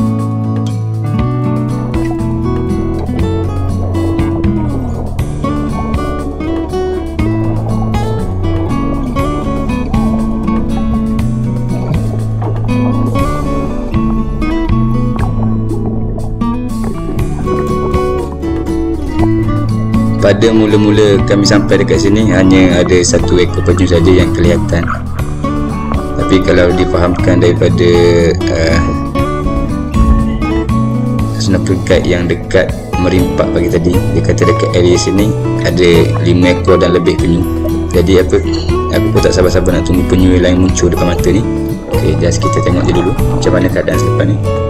Speaker 1: Pada mula-mula kami sampai dekat sini hanya ada satu ekor penyu saja yang kelihatan. Tapi kalau difahamkan daripada uh, snorkel guide yang dekat merimpak pagi tadi dia kata dekat area sini ada lima ekor dan lebih penyu. Jadi apa aku pun tak sabar-sabar nak tunggu penyu lain muncul depan mata ni. Ok just kita tengok je dulu macam mana keadaan selepas ni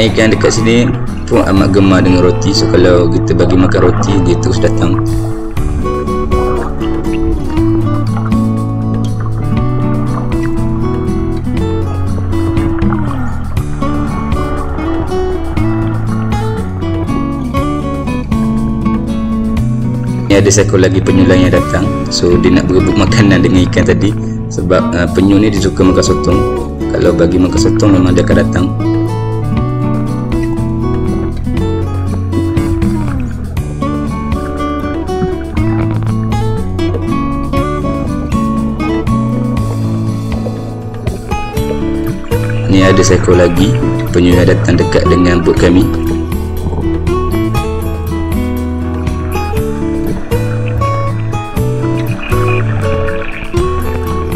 Speaker 1: ikan-ikan dekat sini pun amat gemar dengan roti. So kalau kita bagi makan roti dia terus datang. Ni ada seekor lagi penyu lain yang datang. So dia nak berebut makanan dengan ikan tadi. Sebab uh, penyu ni dia suka makan sotong. Kalau bagi makan sotong memang dia akan datang ada seekor lagi penyu yang datang dekat dengan bot kami.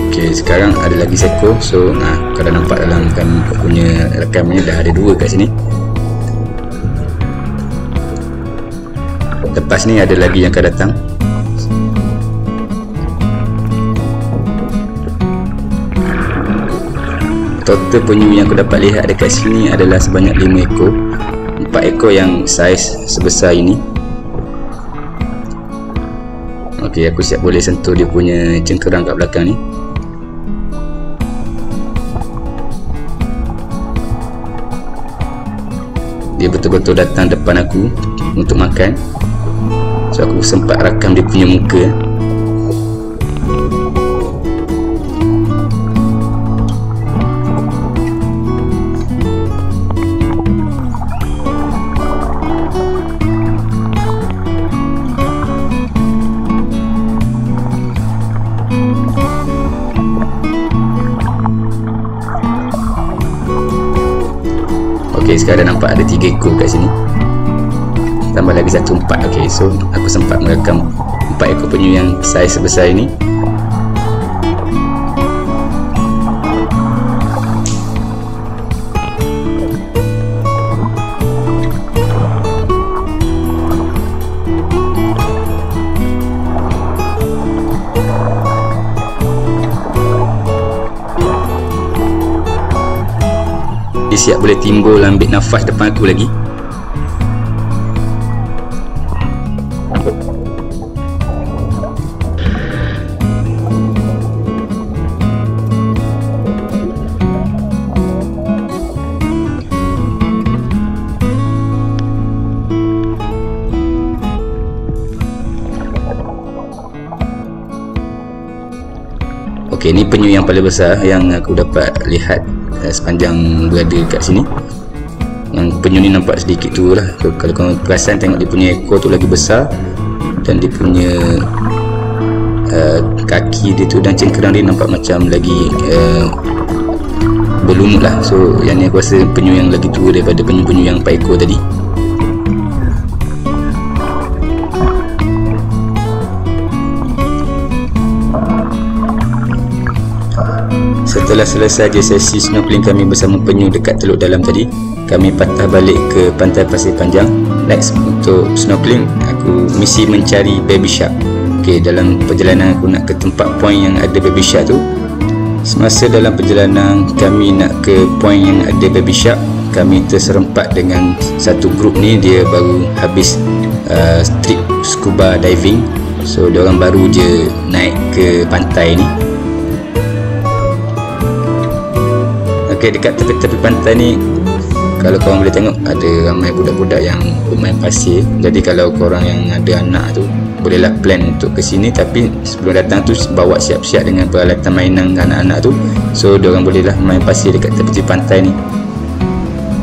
Speaker 1: Ok sekarang ada lagi seekor so nah, kalau nampak dalam kami punya rekam ni dah ada dua kat sini. Lepas ni ada lagi yang akan datang total penyu yang aku dapat lihat dekat sini adalah sebanyak 5 ekor. 4 ekor yang saiz sebesar ini. Ok aku siap boleh sentuh dia punya cengkerang kat belakang ni. Dia betul-betul datang depan aku untuk makan. So aku sempat rakam dia punya muka sekarang dah nampak ada 3 ekor kat sini. Tambah lagi satu empat ok so aku sempat merekam 4 ekor penyu yang saiz sebesar ini dia siap boleh timbul ambil nafas depan aku lagi. Ok ni penyu yang paling besar yang aku dapat lihat uh, sepanjang berada kat sini. Yang penyu ni nampak sedikit tu lah. So, kalau kau perasan tengok dia punya ekor tu lagi besar dan dia punya uh, kaki dia tu dan cengkerang dia nampak macam lagi uh, berlumut lah. So yang ni aku rasa penyu yang lagi tua daripada penyu-penyu yang 4 ekor tadi Setelah selesai sesi snorkeling kami bersama penyu dekat Teluk Dalam tadi, kami patah balik ke pantai Pasir Panjang. Next untuk snorkeling, aku misi mencari baby shark. Okey, dalam perjalanan aku nak ke tempat point yang ada baby shark tu. Semasa dalam perjalanan kami nak ke point yang ada baby shark, kami terserempak dengan satu grup ni dia baru habis uh, trip scuba diving. So, dia orang baru je naik ke pantai ni. Okey dekat tepi-tepi pantai ni kalau korang boleh tengok ada ramai budak-budak yang bermain pasir. Jadi kalau korang yang ada anak tu bolehlah plan untuk ke sini. Tapi sebelum datang tu bawa siap-siap dengan peralatan mainan anak-anak tu. So diorang bolehlah main pasir dekat tepi-tepi pantai ni.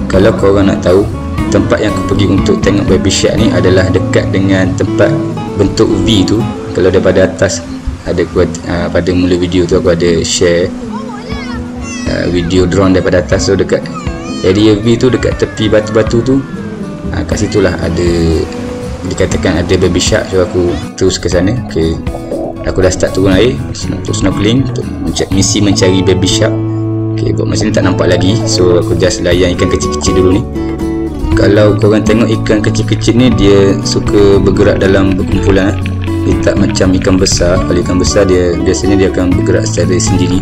Speaker 1: Kalau korang nak tahu tempat yang aku pergi untuk tengok baby shark ni adalah dekat dengan tempat bentuk V tu. Kalau daripada atas ada aku, uh, pada mula video tu aku ada share uh, video drone daripada atas tu dekat area V tu dekat tepi batu-batu tu. Uh, kat situlah ada dikatakan ada baby shark so aku terus ke sana. Okay. aku dah start turun air untuk snorkeling untuk misi mencari baby shark. Okay, buat masa ni tak nampak lagi so aku just layan ikan kecil-kecil dulu ni. Kalau korang tengok ikan kecil-kecil ni dia suka bergerak dalam berkumpulan dia tak macam ikan besar. Kalau ikan besar dia biasanya dia akan bergerak secara sendiri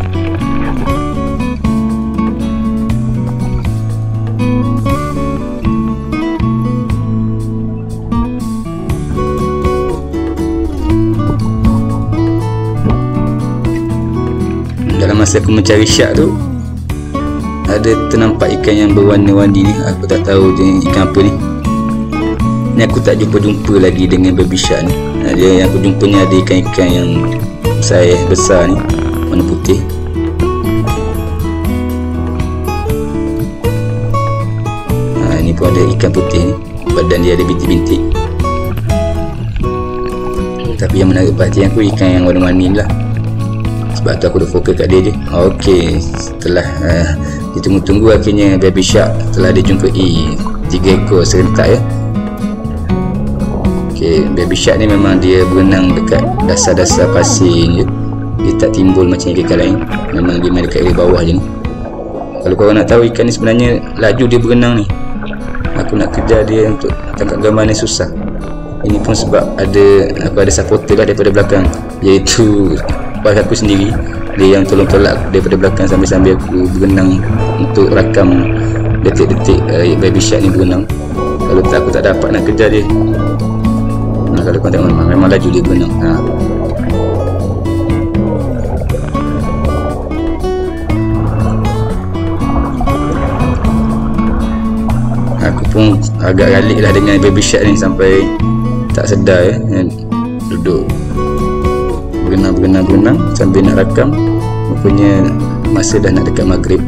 Speaker 1: masa aku mencari syak tu ada ternampak ikan yang berwarna-warni ni. Aku tak tahu dia ikan apa ni. Ni aku tak jumpa-jumpa lagi dengan baby shark ni. Dia yang aku jumpa ni ada ikan-ikan yang saya besar ni warna putih. Ha, ni pun ada ikan putih ni. Badan dia ada bintik-bintik. Tapi yang menarik perhatian aku ikan yang warna-warni lah sebab tu aku dah fokus kat dia je ok setelah uh, ditunggu-tunggu akhirnya baby shark telah dijumpai tiga ekor serentak ya Okay, baby shark ni memang dia berenang dekat dasar-dasar pasir je. Dia tak timbul macam ikan lain. Memang dia main dekat area bawah je ni. Kalau korang nak tahu ikan ni sebenarnya laju dia berenang ni. Aku nak kejar dia untuk tangkap gambar ni susah. Ini pun sebab ada aku ada supporter lah daripada belakang iaitu pas aku sendiri. Dia yang tolong-tolak daripada belakang sambil-sambil aku berenang untuk rakam detik-detik uh, baby shark ni berenang. Kalau tak aku tak dapat nak kejar dia. Ha, kalau kau tengok memang, laju dia berenang. Ha. aku pun agak galik lah dengan baby shark ni sampai tak sedar ya duduk berenang-berenang-berenang sambil nak rakam rupanya masa dah nak dekat maghrib.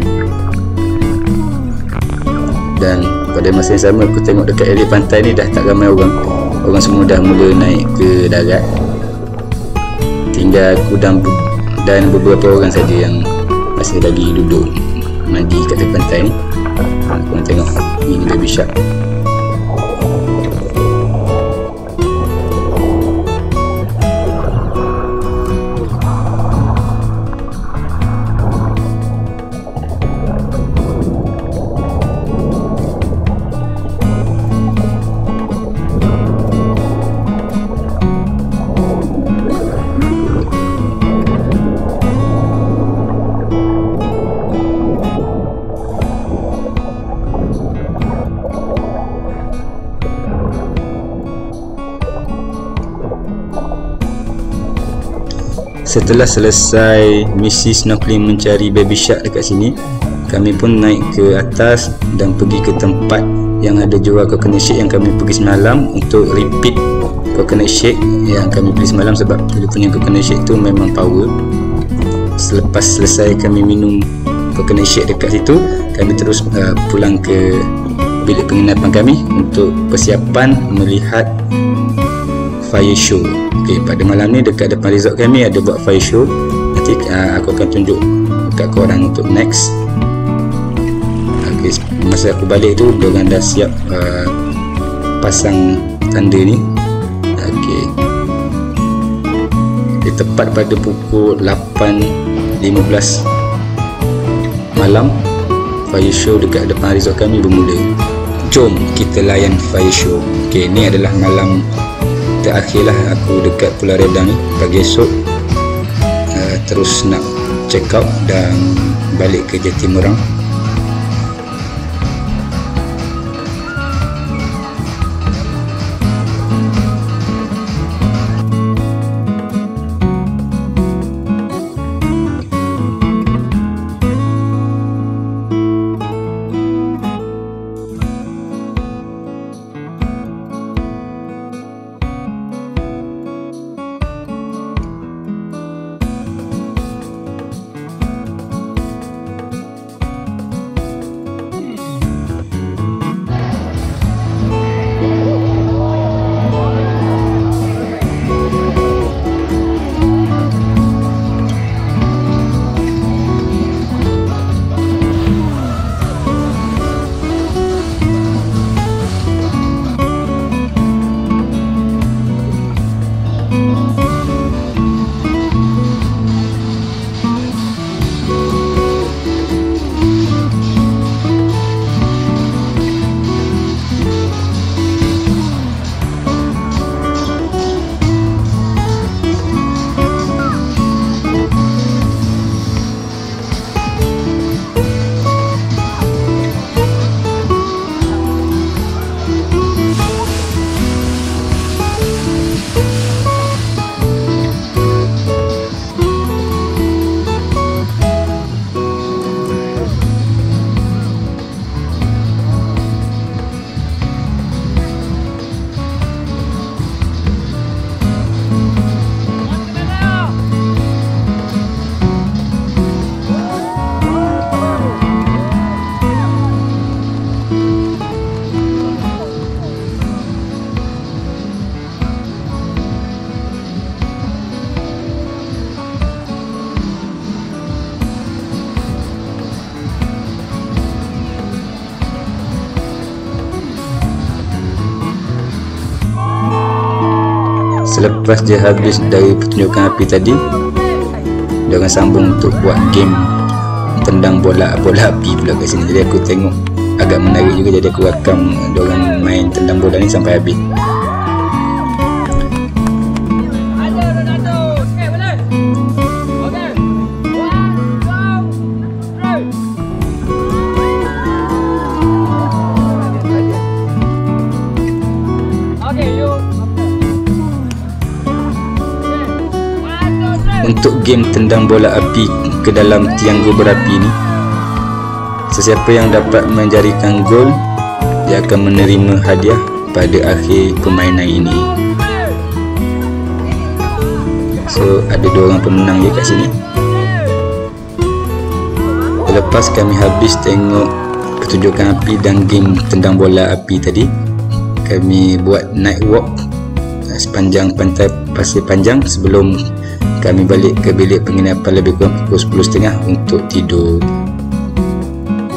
Speaker 1: Dan pada masa yang sama aku tengok dekat area pantai ni dah tak ramai orang. Orang semua dah mula naik ke darat. Tinggal aku dan, dan beberapa orang saja yang masih lagi duduk mandi kat tepi pantai ni. Aku nak tengok ini baby shark Setelah selesai misi snorkeling mencari baby shark dekat sini Kami pun naik ke atas dan pergi ke tempat yang ada jual coconut shake yang kami pergi semalam Untuk repeat coconut shake yang kami beli semalam sebab dia punya coconut shake tu memang power. Selepas selesai kami minum coconut shake dekat situ Kami terus uh, pulang ke bilik penginapan kami Untuk persiapan melihat fire show ok pada malam ni dekat depan resort kami ada buat fire show. Nanti uh, aku akan tunjuk dekat korang untuk next. Ok masa aku balik tu diorang dah siap uh, pasang tanda ni. Ok dia tepat pada pukul 8.15 malam. Fire show dekat depan resort kami bermula. Jom kita layan fire show. Ok ni adalah malam terakhirlah aku dekat Pulau Redang ni pagi esok uh, terus nak check out dan balik ke Jatimurang selepas dia habis dari pertunjukan api tadi dia akan sambung untuk buat game tendang bola bola api pula kat sini. Jadi aku tengok agak menarik juga. Jadi aku rakam dia orang main tendang bola ni sampai habis untuk game tendang bola api ke dalam tiang gol berapi ni. Sesiapa yang dapat menjarikan gol dia akan menerima hadiah pada akhir permainan ini. So ada dua orang pemenang je kat sini. Lepas kami habis tengok pertunjukan api dan game tendang bola api tadi kami buat night walk sepanjang pantai pasir panjang sebelum kami balik ke bilik penginapan lebih kurang pukul 10.30 untuk tidur.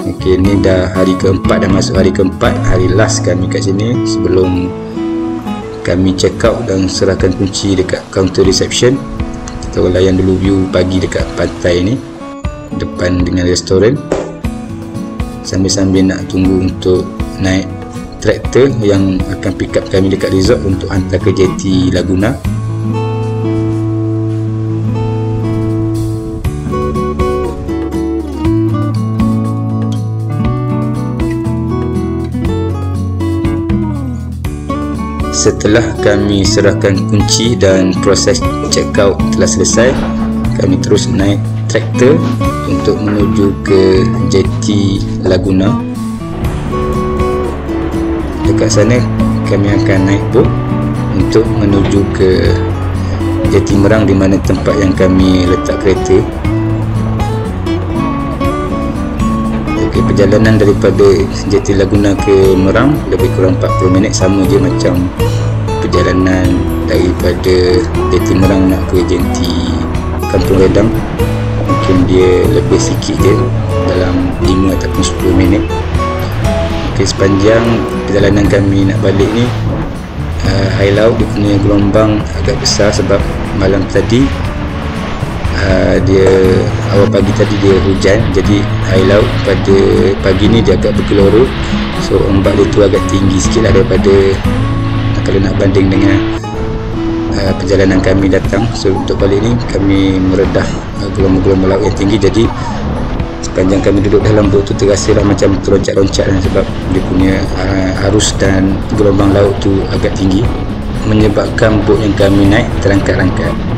Speaker 1: Ok ni dah hari keempat dah masuk hari keempat. Hari last kami kat sini sebelum kami check out dan serahkan kunci dekat counter reception kita layan dulu view pagi dekat pantai ni depan dengan restoran. Sambil-sambil nak tunggu untuk naik traktor yang akan pick up kami dekat resort untuk hantar ke JT Laguna setelah kami serahkan kunci dan proses check out telah selesai kami terus naik traktor untuk menuju ke JT Laguna. Dekat sana kami akan naik boat untuk menuju ke JT Merang di mana tempat yang kami letak kereta. Okay, perjalanan daripada JT Laguna ke Merang lebih kurang 40 minit sama je macam perjalanan daripada JT Merang nak ke JT Kampung Redang mungkin dia lebih sikit je dalam 5 ataupun 10 minit. Okay, sepanjang perjalanan kami nak balik ni uh, air laut dia punya gelombang agak besar sebab malam tadi uh, dia awal pagi tadi dia hujan. Jadi air laut pada pagi ni dia agak bergelora so ombak dia tu agak tinggi sikit lah daripada kalau nak banding dengan uh, perjalanan kami datang. So untuk balik ni kami meredah uh, gelombang-gelombang laut yang tinggi. Jadi sepanjang kami duduk dalam bot tu terasa lah macam teroncat-roncat lah sebab dia punya uh, arus dan gelombang laut tu agak tinggi. Menyebabkan bot yang kami naik terangkat-rangkat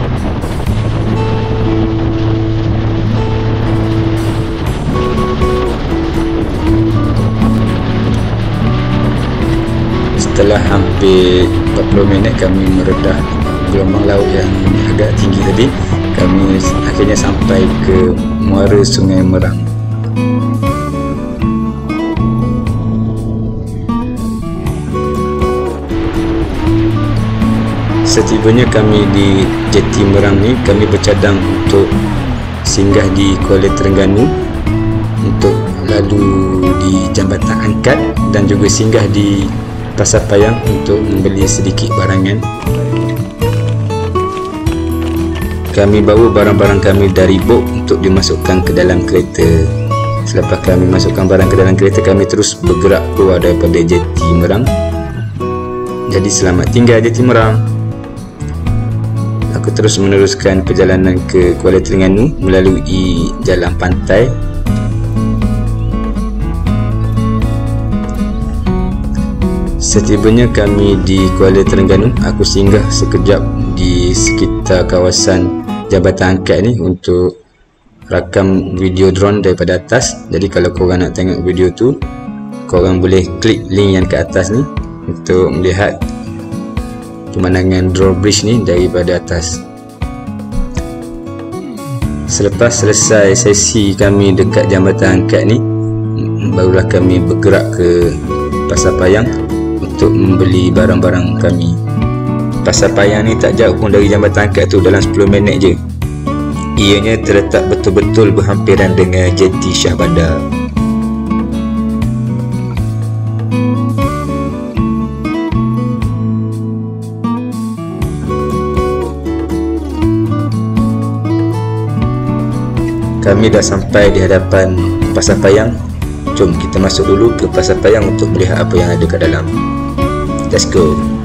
Speaker 1: setelah hampir 40 minit kami meredah gelombang laut yang agak tinggi tadi kami akhirnya sampai ke muara sungai Merang setibanya kami di Jeti Merang ni kami bercadang untuk singgah di Kuala Terengganu untuk lalu di Jambatan Angkat dan juga singgah di Pasar Payang untuk membeli sedikit barangan. Kami bawa barang-barang kami dari bot untuk dimasukkan ke dalam kereta. Selepas kami masukkan barang ke dalam kereta kami terus bergerak keluar daripada jeti Merang jadi selamat tinggal jeti Merang aku terus meneruskan perjalanan ke Kuala Terengganu melalui jalan pantai Setibanya kami di Kuala Terengganu, aku singgah sekejap di sekitar kawasan Jabatan Angkat ni untuk rakam video drone daripada atas. Jadi kalau korang nak tengok video tu, korang boleh klik link yang ke atas ni untuk melihat pemandangan drone bridge ni daripada atas. Selepas selesai sesi kami dekat Jambatan Angkat ni, barulah kami bergerak ke Pasar Payang untuk membeli barang-barang kami. Pasar Payang ni tak jauh pun dari jambatan angkat tu dalam 10 minit je. Ianya terletak betul-betul berhampiran dengan jeti Shah Bandar. Kami dah sampai di hadapan Pasar Payang. Jom kita masuk dulu ke Pasar Payang untuk melihat apa yang ada kat dalam let's go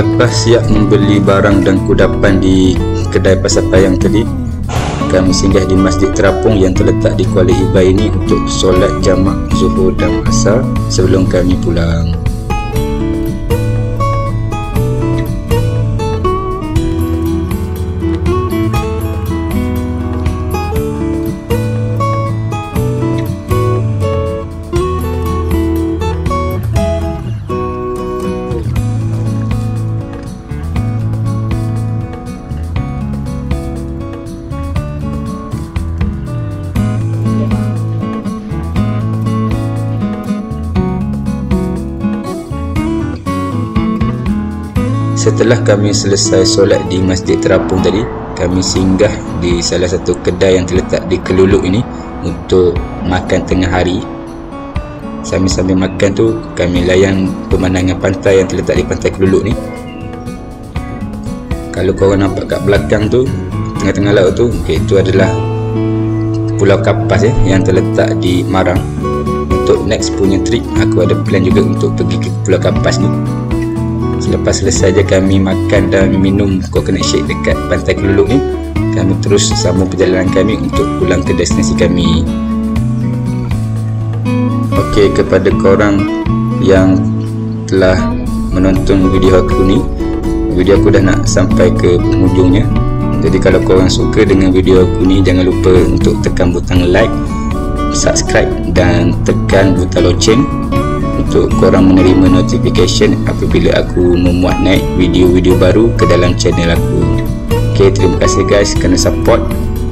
Speaker 1: Selepas siap membeli barang dan kudapan di kedai pasar payang tadi Kami singgah di Masjid Terapung yang terletak di Kuala Ibai ini untuk solat jamak zuhur dan asar sebelum kami pulang Setelah kami selesai solat di Masjid Terapung tadi, kami singgah di salah satu kedai yang terletak di Keluluk ini untuk makan tengah hari. Sambil-sambil makan tu, kami layan pemandangan pantai yang terletak di pantai Keluluk ni. Kalau korang nampak kat belakang tu, tengah-tengah laut tu, okay, itu adalah Pulau Kapas eh, yang terletak di Marang. Untuk next punya trip, aku ada plan juga untuk pergi ke Pulau Kapas ni. Selepas selesai je kami makan dan minum coconut shake dekat pantai Keluluk ni Kami terus sambung perjalanan kami untuk pulang ke destinasi kami. Okey kepada korang yang telah menonton video aku ni Video aku dah nak sampai ke penghujungnya. Jadi kalau korang suka dengan video aku ni Jangan lupa untuk tekan butang like Subscribe dan tekan butang loceng untuk korang menerima notification apabila aku memuat naik video-video baru ke dalam channel aku. Ok terima kasih guys kerana support.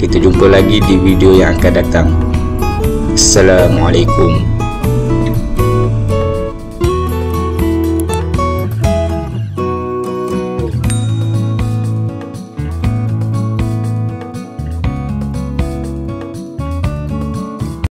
Speaker 1: Kita jumpa lagi di video yang akan datang. Assalamualaikum